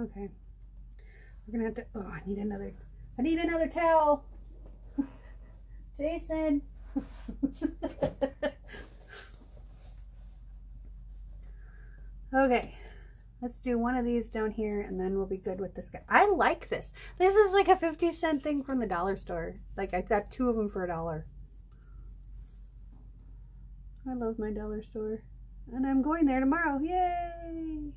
A: Okay. We're gonna have to, oh, I need another, I need another towel. Jason. okay. Let's do one of these down here and then we'll be good with this guy. I like this. This is like a 50 cent thing from the dollar store. Like I got two of them for a dollar. I love my dollar store. And I'm going there tomorrow. Yay!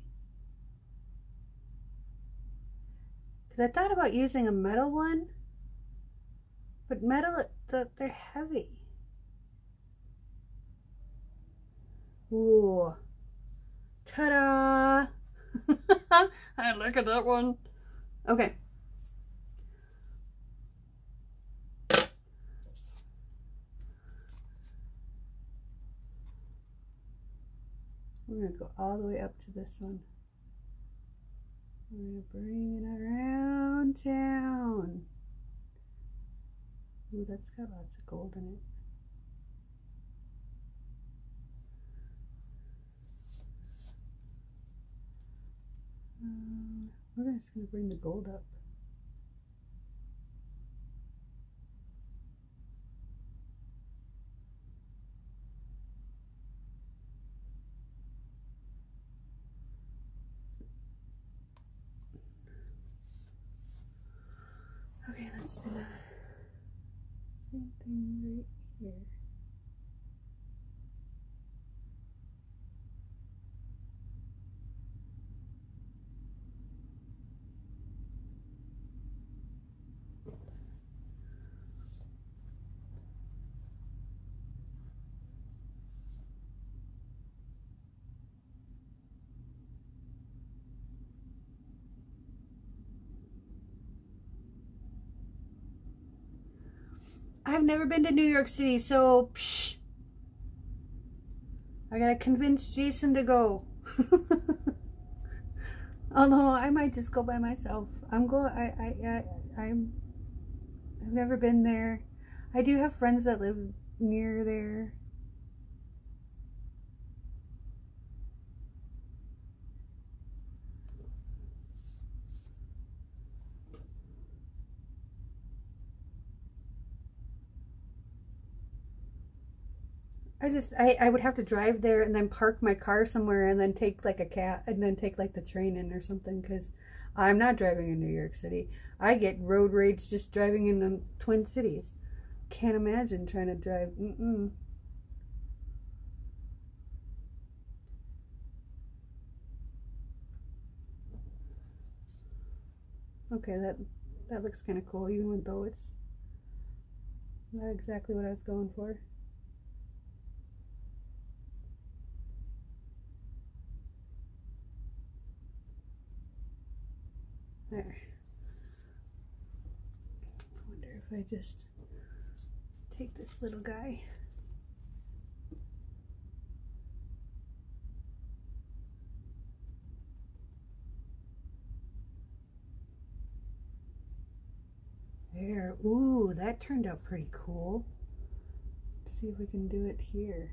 A: Because I thought about using a metal one, but metal, they're heavy. Ooh. Ta-da! I look at that one. Okay. We're going to go all the way up to this one. We're gonna bring it around town. Ooh, that's got lots of gold in it. Um, we're just going to bring the gold up. I've never been to New York City, so psh, I gotta convince Jason to go. Although I might just go by myself. I'm going. I I I I'm. I've never been there. I do have friends that live near there. I just I, I would have to drive there and then park my car somewhere and then take like a cat and then take like the train in or something because I'm not driving in New York City. I get road rage just driving in the Twin Cities. Can't imagine trying to drive. Mm-mm. Okay, that that looks kind of cool, even though it's not exactly what I was going for. There. I wonder if I just take this little guy. There. Ooh, that turned out pretty cool. Let's see if we can do it here.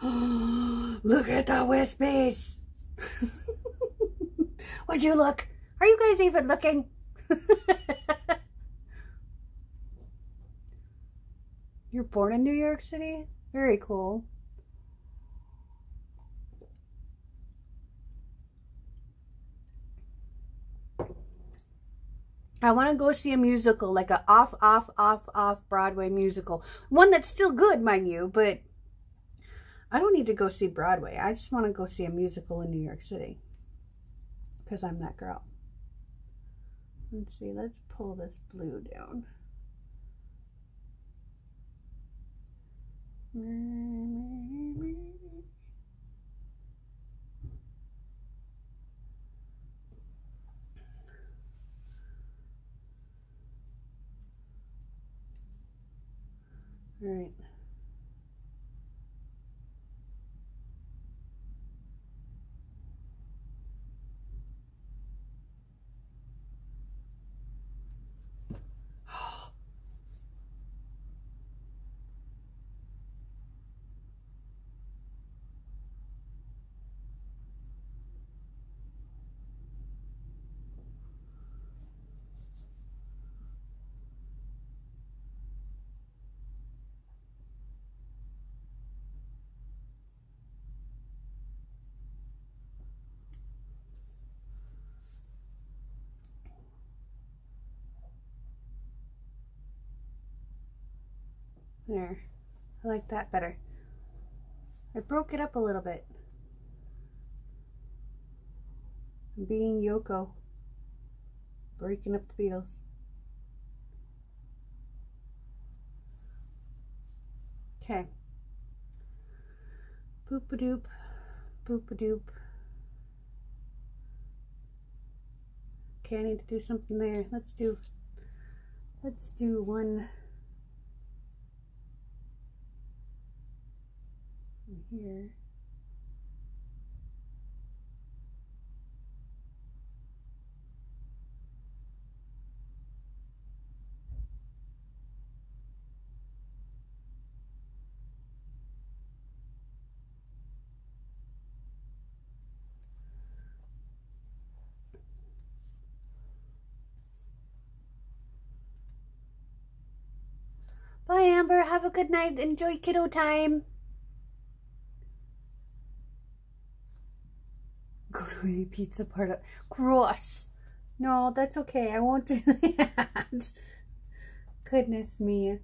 A: Look at the wispies. Would you look? Are you guys even looking? You're born in New York City? Very cool. I want to go see a musical, like a off, off, off, off Broadway musical. One that's still good, mind you, but I don't need to go see Broadway. I just want to go see a musical in New York City. Because I'm that girl. Let's see, let's pull this blue down. All right. There. I like that better. I broke it up a little bit. I'm being Yoko. Breaking up the Beatles. Okay. Boop a doop. Boop a doop. Okay, I need to do something there. Let's do let's do one here. Bye, Amber. Have a good night. Enjoy kiddo time. Pizza part of gross. No, that's okay. I won't do that. Goodness me.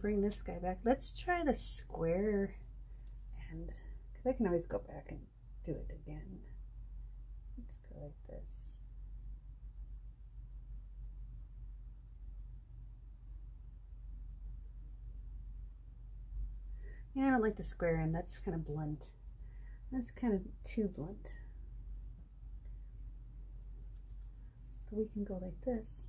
A: Bring this guy back. Let's try the square end, because I can always go back and do it again. Let's go like this. Yeah, I don't like the square end. That's kind of blunt. That's kind of too blunt. But we can go like this.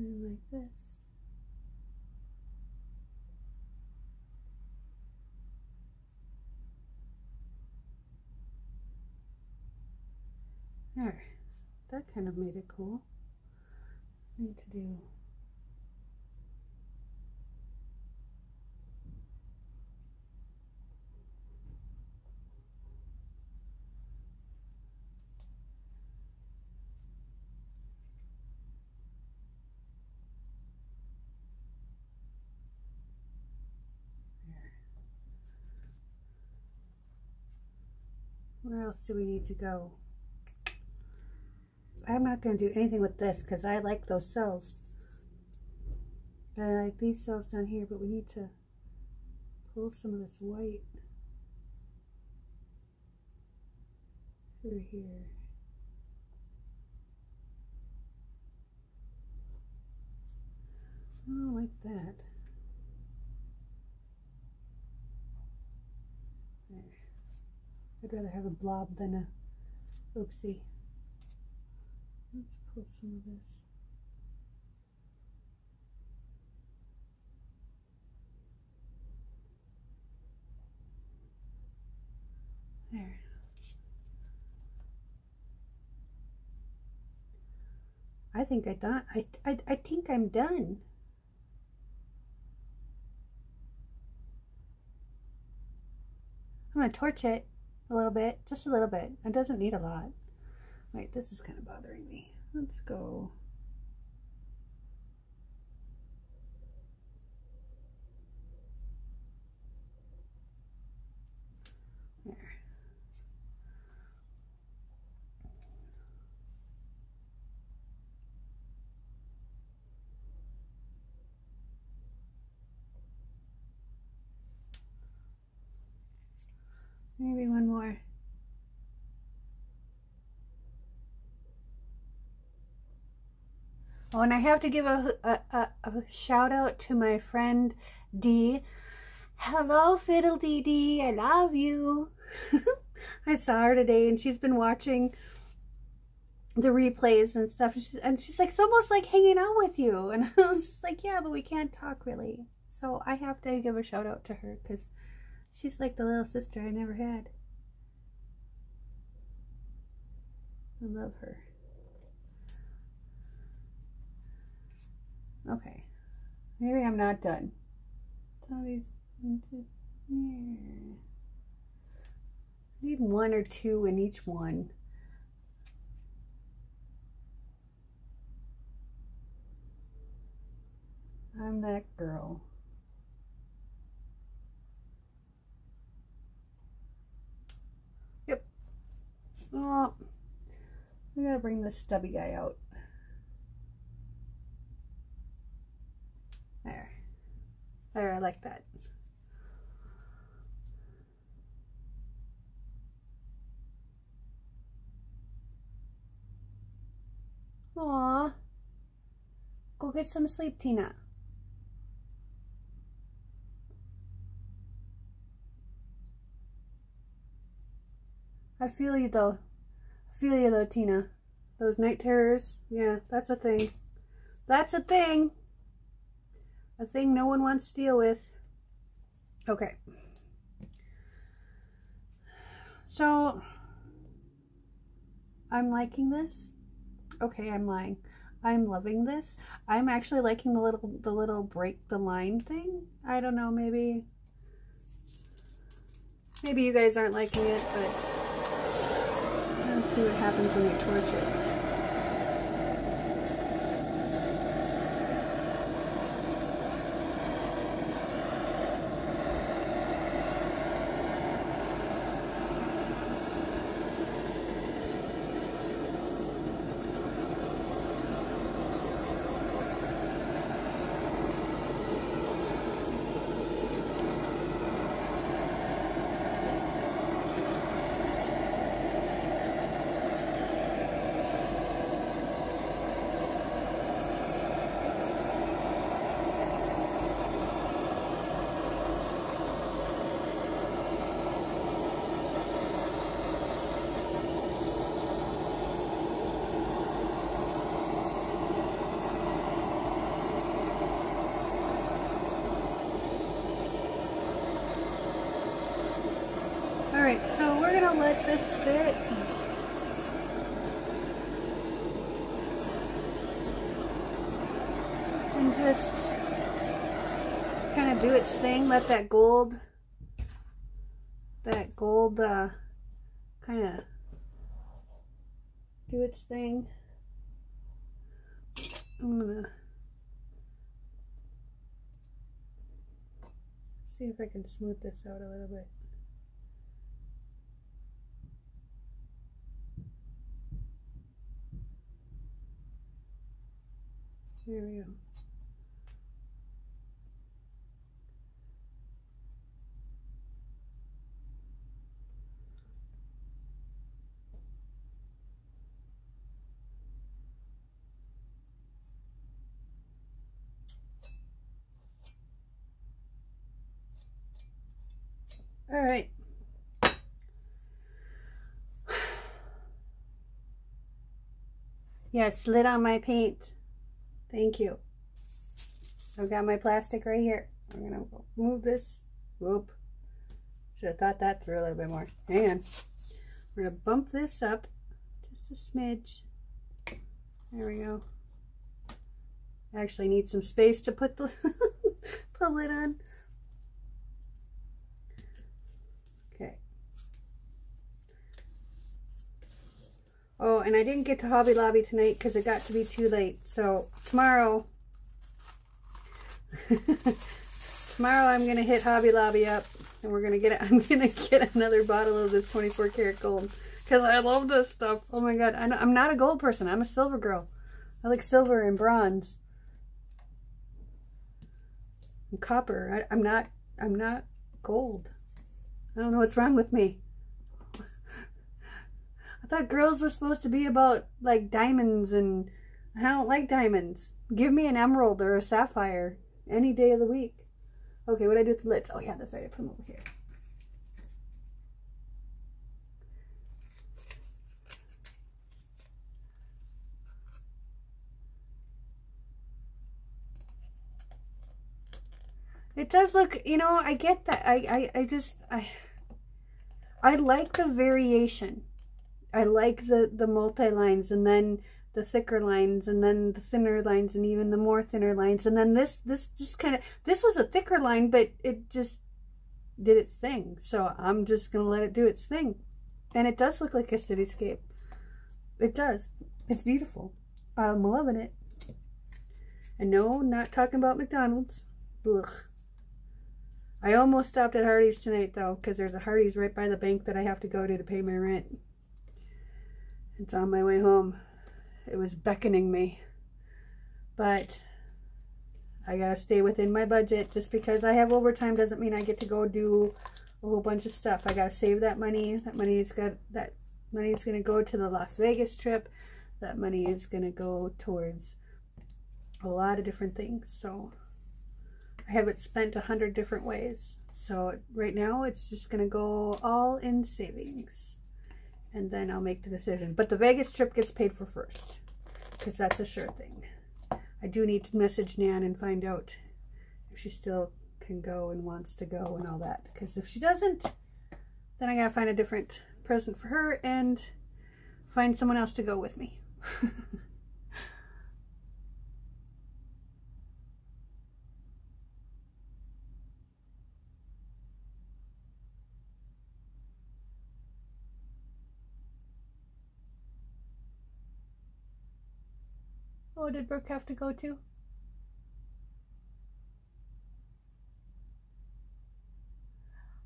A: Like this. There, that kind of made it cool. Need to do else do we need to go? I'm not going to do anything with this because I like those cells. I like these cells down here, but we need to pull some of this white through here. I don't like that. There. I'd rather have a blob than a oopsie. Let's pull some of this. There. I think I done. I, I I think I'm done. I'm gonna torch it a little bit, just a little bit. It doesn't need a lot. Wait, this is kind of bothering me. Let's go. There. Maybe one more. Oh, and I have to give a, a, a, a shout out to my friend Dee. Hello, Fiddle Dee Dee. I love you. I saw her today and she's been watching the replays and stuff. And she's, and she's like, it's almost like hanging out with you. And I was like, yeah, but we can't talk really. So I have to give a shout out to her because she's like the little sister I never had. I love her. Okay. Maybe I'm not done. Yeah. Need one or two in each one. I'm that girl. Yep. Oh, we gotta bring this stubby guy out. There. There, I like that. Aw. Go get some sleep, Tina. I feel you though. I feel you though, Tina. Those night terrors, yeah, that's a thing. That's a thing. A thing no one wants to deal with. Okay. So, I'm liking this. Okay, I'm lying. I'm loving this. I'm actually liking the little the little break the line thing. I don't know, maybe maybe you guys aren't liking it, but let's see what happens when you torch it. Gonna let this sit. And just kind of do its thing. Let that gold, that gold uh, kind of do its thing. I'm gonna see if I can smooth this out a little bit. There we go. All right. Yes, lid on my paint. Thank you. I've got my plastic right here. I'm going to move this. Whoop. Should have thought that through a little bit more. Hang on. We're going to bump this up just a smidge. There we go. I actually need some space to put the, the lid on. Okay. Oh, and I didn't get to Hobby Lobby tonight because it got to be too late. So tomorrow, tomorrow I'm going to hit Hobby Lobby up and we're going to get it. I'm going to get another bottle of this 24 karat gold because I love this stuff. Oh my God. I I'm not a gold person. I'm a silver girl. I like silver and bronze. And copper. I, I'm not, I'm not gold. I don't know what's wrong with me. I thought girls were supposed to be about like diamonds and I don't like diamonds. Give me an emerald or a sapphire any day of the week. Okay, what I do with the lids? Oh yeah, that's right. I put them over here. It does look, you know, I get that. I, I, I just, I, I like the variation. I like the, the multi-lines and then the thicker lines and then the thinner lines and even the more thinner lines. And then this, this just kind of, this was a thicker line, but it just did its thing. So I'm just going to let it do its thing. And it does look like a cityscape. It does. It's beautiful. I'm loving it. And no, not talking about McDonald's. Ugh. I almost stopped at Hardee's tonight though, because there's a Hardee's right by the bank that I have to go to to pay my rent. It's on my way home. It was beckoning me. But I gotta stay within my budget. Just because I have overtime doesn't mean I get to go do a whole bunch of stuff. I gotta save that money. That money is got that money is gonna go to the Las Vegas trip. That money is gonna go towards a lot of different things. So I have it spent a hundred different ways. So right now it's just to go all in savings. And then I'll make the decision. But the Vegas trip gets paid for first. Because that's a sure thing. I do need to message Nan and find out if she still can go and wants to go and all that. Because if she doesn't, then I gotta find a different present for her and find someone else to go with me. Oh, did Brooke have to go to?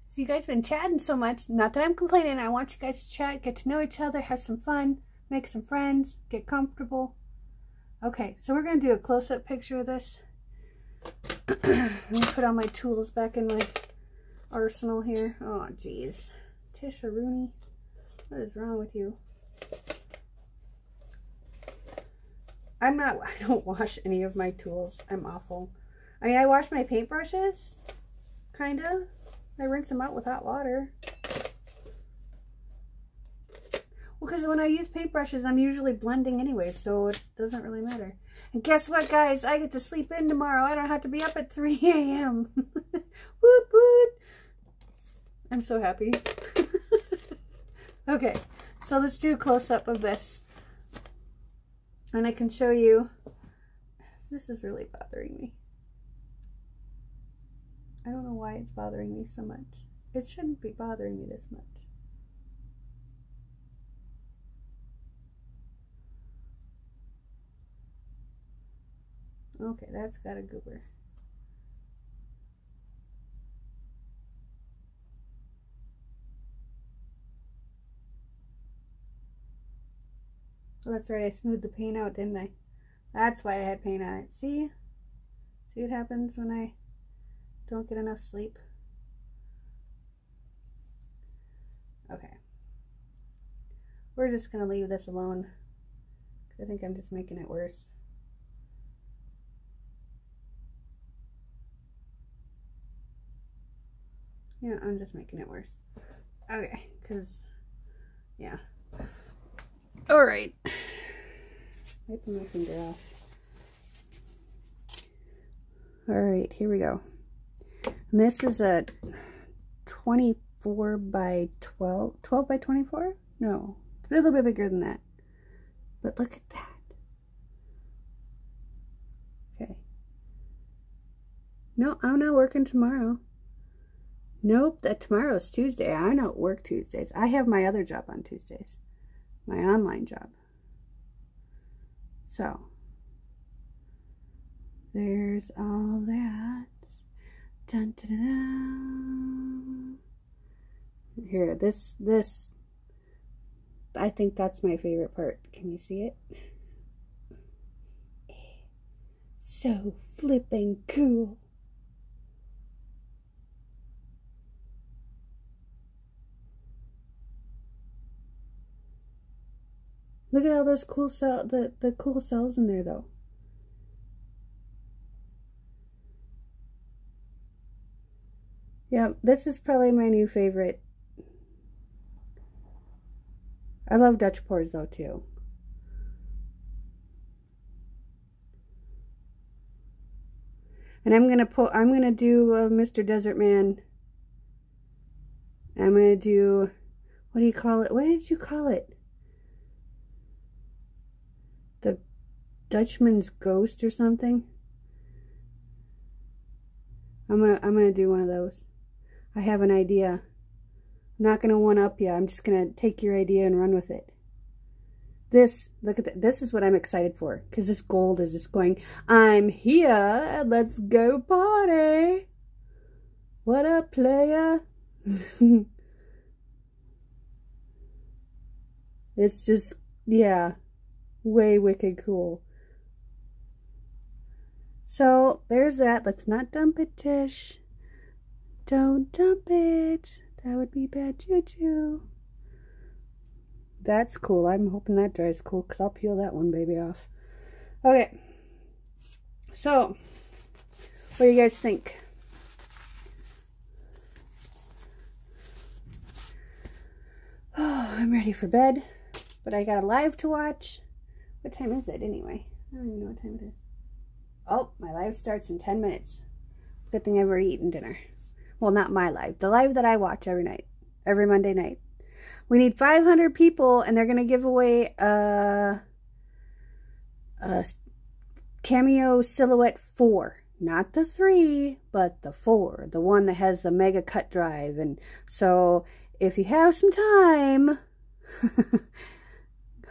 A: So you guys been chatting so much. Not that I'm complaining. I want you guys to chat, get to know each other, have some fun, make some friends, get comfortable. Okay, so we're going to do a close-up picture of this. Let me put all my tools back in my arsenal here. Oh, jeez. Tisha Rooney, what is wrong with you? I'm not, I don't wash any of my tools. I'm awful. I mean, I wash my paintbrushes, kind of. I rinse them out with hot water. Well, because when I use paintbrushes, I'm usually blending anyway, so it doesn't really matter. And guess what, guys? I get to sleep in tomorrow. I don't have to be up at 3 a.m. woot woot. I'm so happy. Okay, so let's do a close-up of this. And I can show you, this is really bothering me. I don't know why it's bothering me so much. It shouldn't be bothering me this much. Okay, that's got a goober. Oh, that's right, I smoothed the paint out, didn't I? That's why I had paint on it. See? See what happens when I don't get enough sleep? Okay. We're just going to leave this alone. I think I'm just making it worse. Yeah, I'm just making it worse. Okay, because, yeah. All right. Wiping my finger off. All right, here we go. And this is a 24 by 12, 12 by 24? No, a little bit bigger than that. But look at that. Okay. No, I'm not working tomorrow. Nope, that tomorrow's Tuesday. I don't work Tuesdays. I have my other job on Tuesdays my online job. So, there's all that. Dun, dun, dun, Here, this, this, I think that's my favorite part. Can you see it? So flipping cool. Look at all those cool cell the, the cool cells in there though. Yeah, this is probably my new favorite. I love Dutch pours though too. And I'm gonna put I'm gonna do uh, Mr. Desert Man. I'm gonna do what do you call it? What did you call it? Dutchman's Ghost or something. I'm gonna I'm gonna do one of those. I have an idea. I'm not gonna one up you. I'm just gonna take your idea and run with it. This look at that. This is what I'm excited for because this gold is just going. I'm here. Let's go party. What a player? it's just yeah, way wicked cool. So there's that. Let's not dump it, Tish. Don't dump it. That would be bad juju. That's cool. I'm hoping that dries cool because I'll peel that one baby off. Okay. So, what do you guys think? Oh, I'm ready for bed, but I got a live to watch. What time is it anyway? I don't even know what time it is. Oh, my live starts in 10 minutes. Good thing I've already eaten dinner. Well, not my live. The live that I watch every night. Every Monday night. We need 500 people, and they're going to give away a, a Cameo Silhouette 4. Not the 3, but the 4. The one that has the Mega Cut Drive. And so, if you have some time,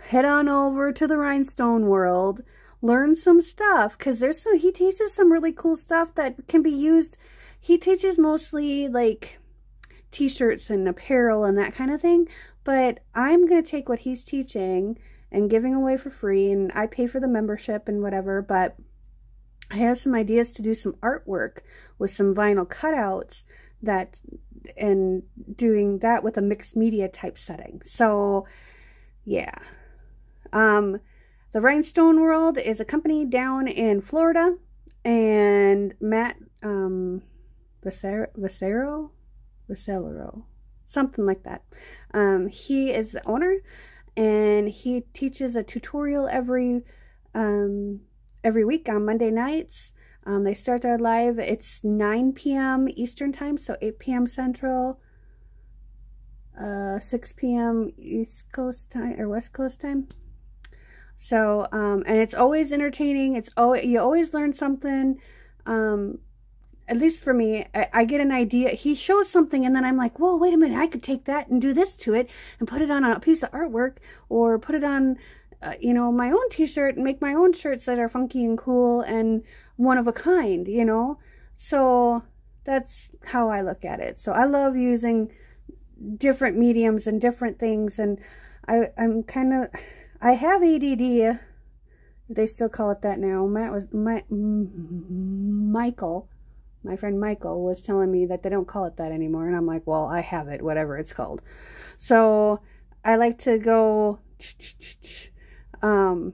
A: head on over to the Rhinestone World learn some stuff because there's some, he teaches some really cool stuff that can be used. He teaches mostly like t-shirts and apparel and that kind of thing, but I'm going to take what he's teaching and giving away for free and I pay for the membership and whatever, but I have some ideas to do some artwork with some vinyl cutouts that and doing that with a mixed media type setting. So yeah. Um the Rhinestone World is a company down in Florida, and Matt um, Vicero, Vicero, something like that. Um, he is the owner, and he teaches a tutorial every um, every week on Monday nights. Um, they start their live. It's 9 p.m. Eastern time, so 8 p.m. Central. uh, 6 p.m. East Coast time or West Coast time. So, um, and it's always entertaining. It's always, you always learn something. Um, at least for me, I, I, get an idea. He shows something and then I'm like, whoa, wait a minute. I could take that and do this to it and put it on a piece of artwork or put it on, uh, you know, my own t-shirt and make my own shirts that are funky and cool and one of a kind, you know? So that's how I look at it. So I love using different mediums and different things. And I, I'm kind of, I have ADD. They still call it that now. Matt was, my, Michael, my friend Michael was telling me that they don't call it that anymore. And I'm like, well, I have it, whatever it's called. So I like to go, um,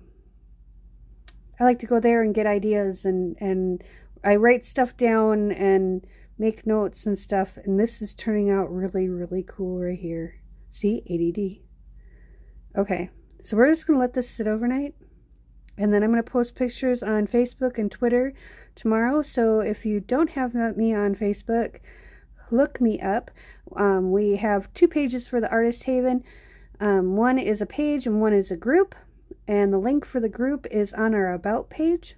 A: I like to go there and get ideas and, and I write stuff down and make notes and stuff. And this is turning out really, really cool right here. See, ADD. Okay, so we're just going to let this sit overnight. And then I'm going to post pictures on Facebook and Twitter tomorrow. So if you don't have me on Facebook, look me up. Um, we have two pages for the Artist Haven. Um, one is a page and one is a group. And the link for the group is on our About page.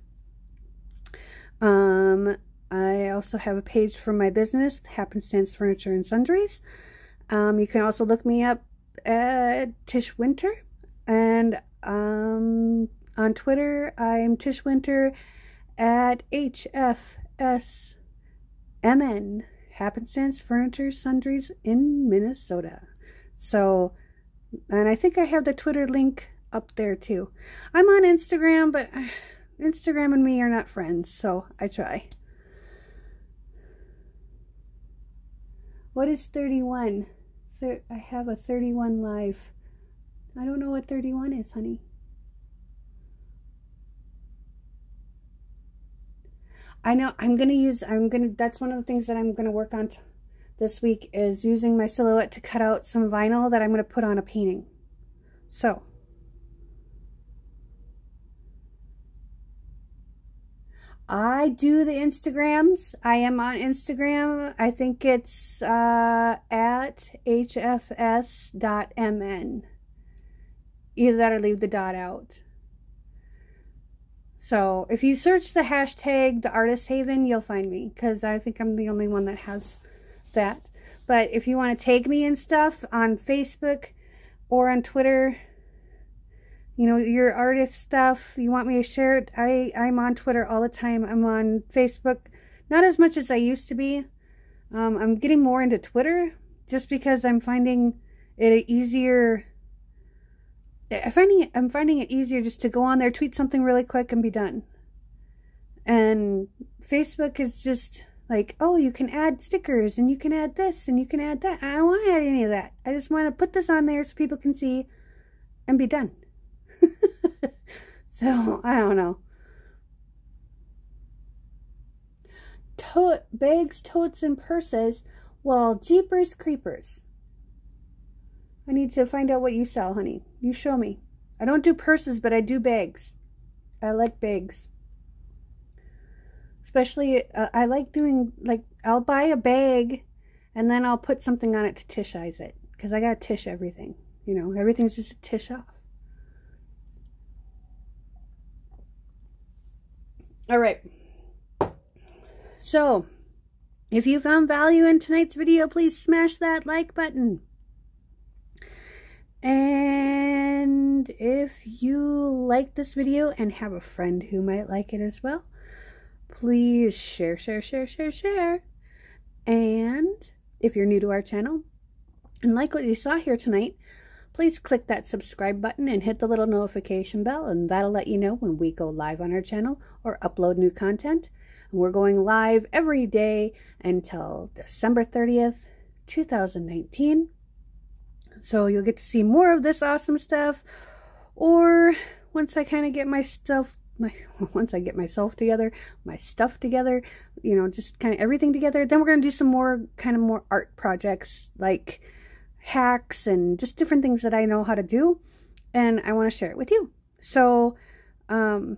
A: Um, I also have a page for my business, Happenstance Furniture and Sundries. Um, you can also look me up at Tish Winter. And um, on Twitter, I am Tish Winter at HFSMN, Happenstance Furniture Sundries in Minnesota. So, and I think I have the Twitter link up there too. I'm on Instagram, but Instagram and me are not friends, so I try. What is 31? I have a 31 live. I don't know what 31 is, honey. I know I'm going to use, I'm going to, that's one of the things that I'm going to work on this week is using my silhouette to cut out some vinyl that I'm going to put on a painting. So, I do the Instagrams. I am on Instagram. I think it's uh, at hfs.mn. Either that or leave the dot out. So if you search the hashtag the artist haven, you'll find me because I think I'm the only one that has that. But if you want to tag me and stuff on Facebook or on Twitter, you know, your artist stuff, you want me to share it, I, I'm on Twitter all the time. I'm on Facebook, not as much as I used to be. Um, I'm getting more into Twitter just because I'm finding it easier. I'm finding it, I'm finding it easier just to go on there, tweet something really quick and be done. And Facebook is just like, oh, you can add stickers and you can add this and you can add that. I don't want to add any of that. I just want to put this on there so people can see and be done. so, I don't know. Tote, bags, totes, and purses. Well, jeepers creepers. I need to find out what you sell, honey. You show me. I don't do purses, but I do bags. I like bags. Especially, uh, I like doing, like, I'll buy a bag and then I'll put something on it to tishize it. Because I got tish everything. You know, everything's just a tish off. All right. So, if you found value in tonight's video, please smash that like button. And if you like this video and have a friend who might like it as well, please share, share, share, share, share. And if you're new to our channel and like what you saw here tonight, please click that subscribe button and hit the little notification bell and that'll let you know when we go live on our channel or upload new content. we're going live every day until December 30th, 2019. So you'll get to see more of this awesome stuff or once I kind of get my stuff my once I get myself together, my stuff together, you know, just kind of everything together, then we're going to do some more kind of more art projects like hacks and just different things that I know how to do. And I want to share it with you. So um,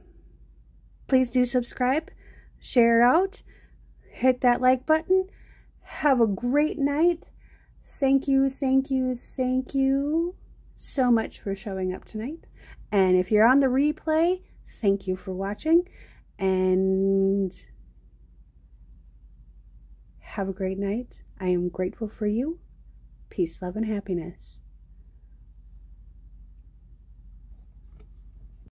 A: please do subscribe, share out, hit that like button. Have a great night. Thank you, thank you, thank you so much for showing up tonight. And if you're on the replay, thank you for watching. And have a great night. I am grateful for you. Peace, love, and happiness.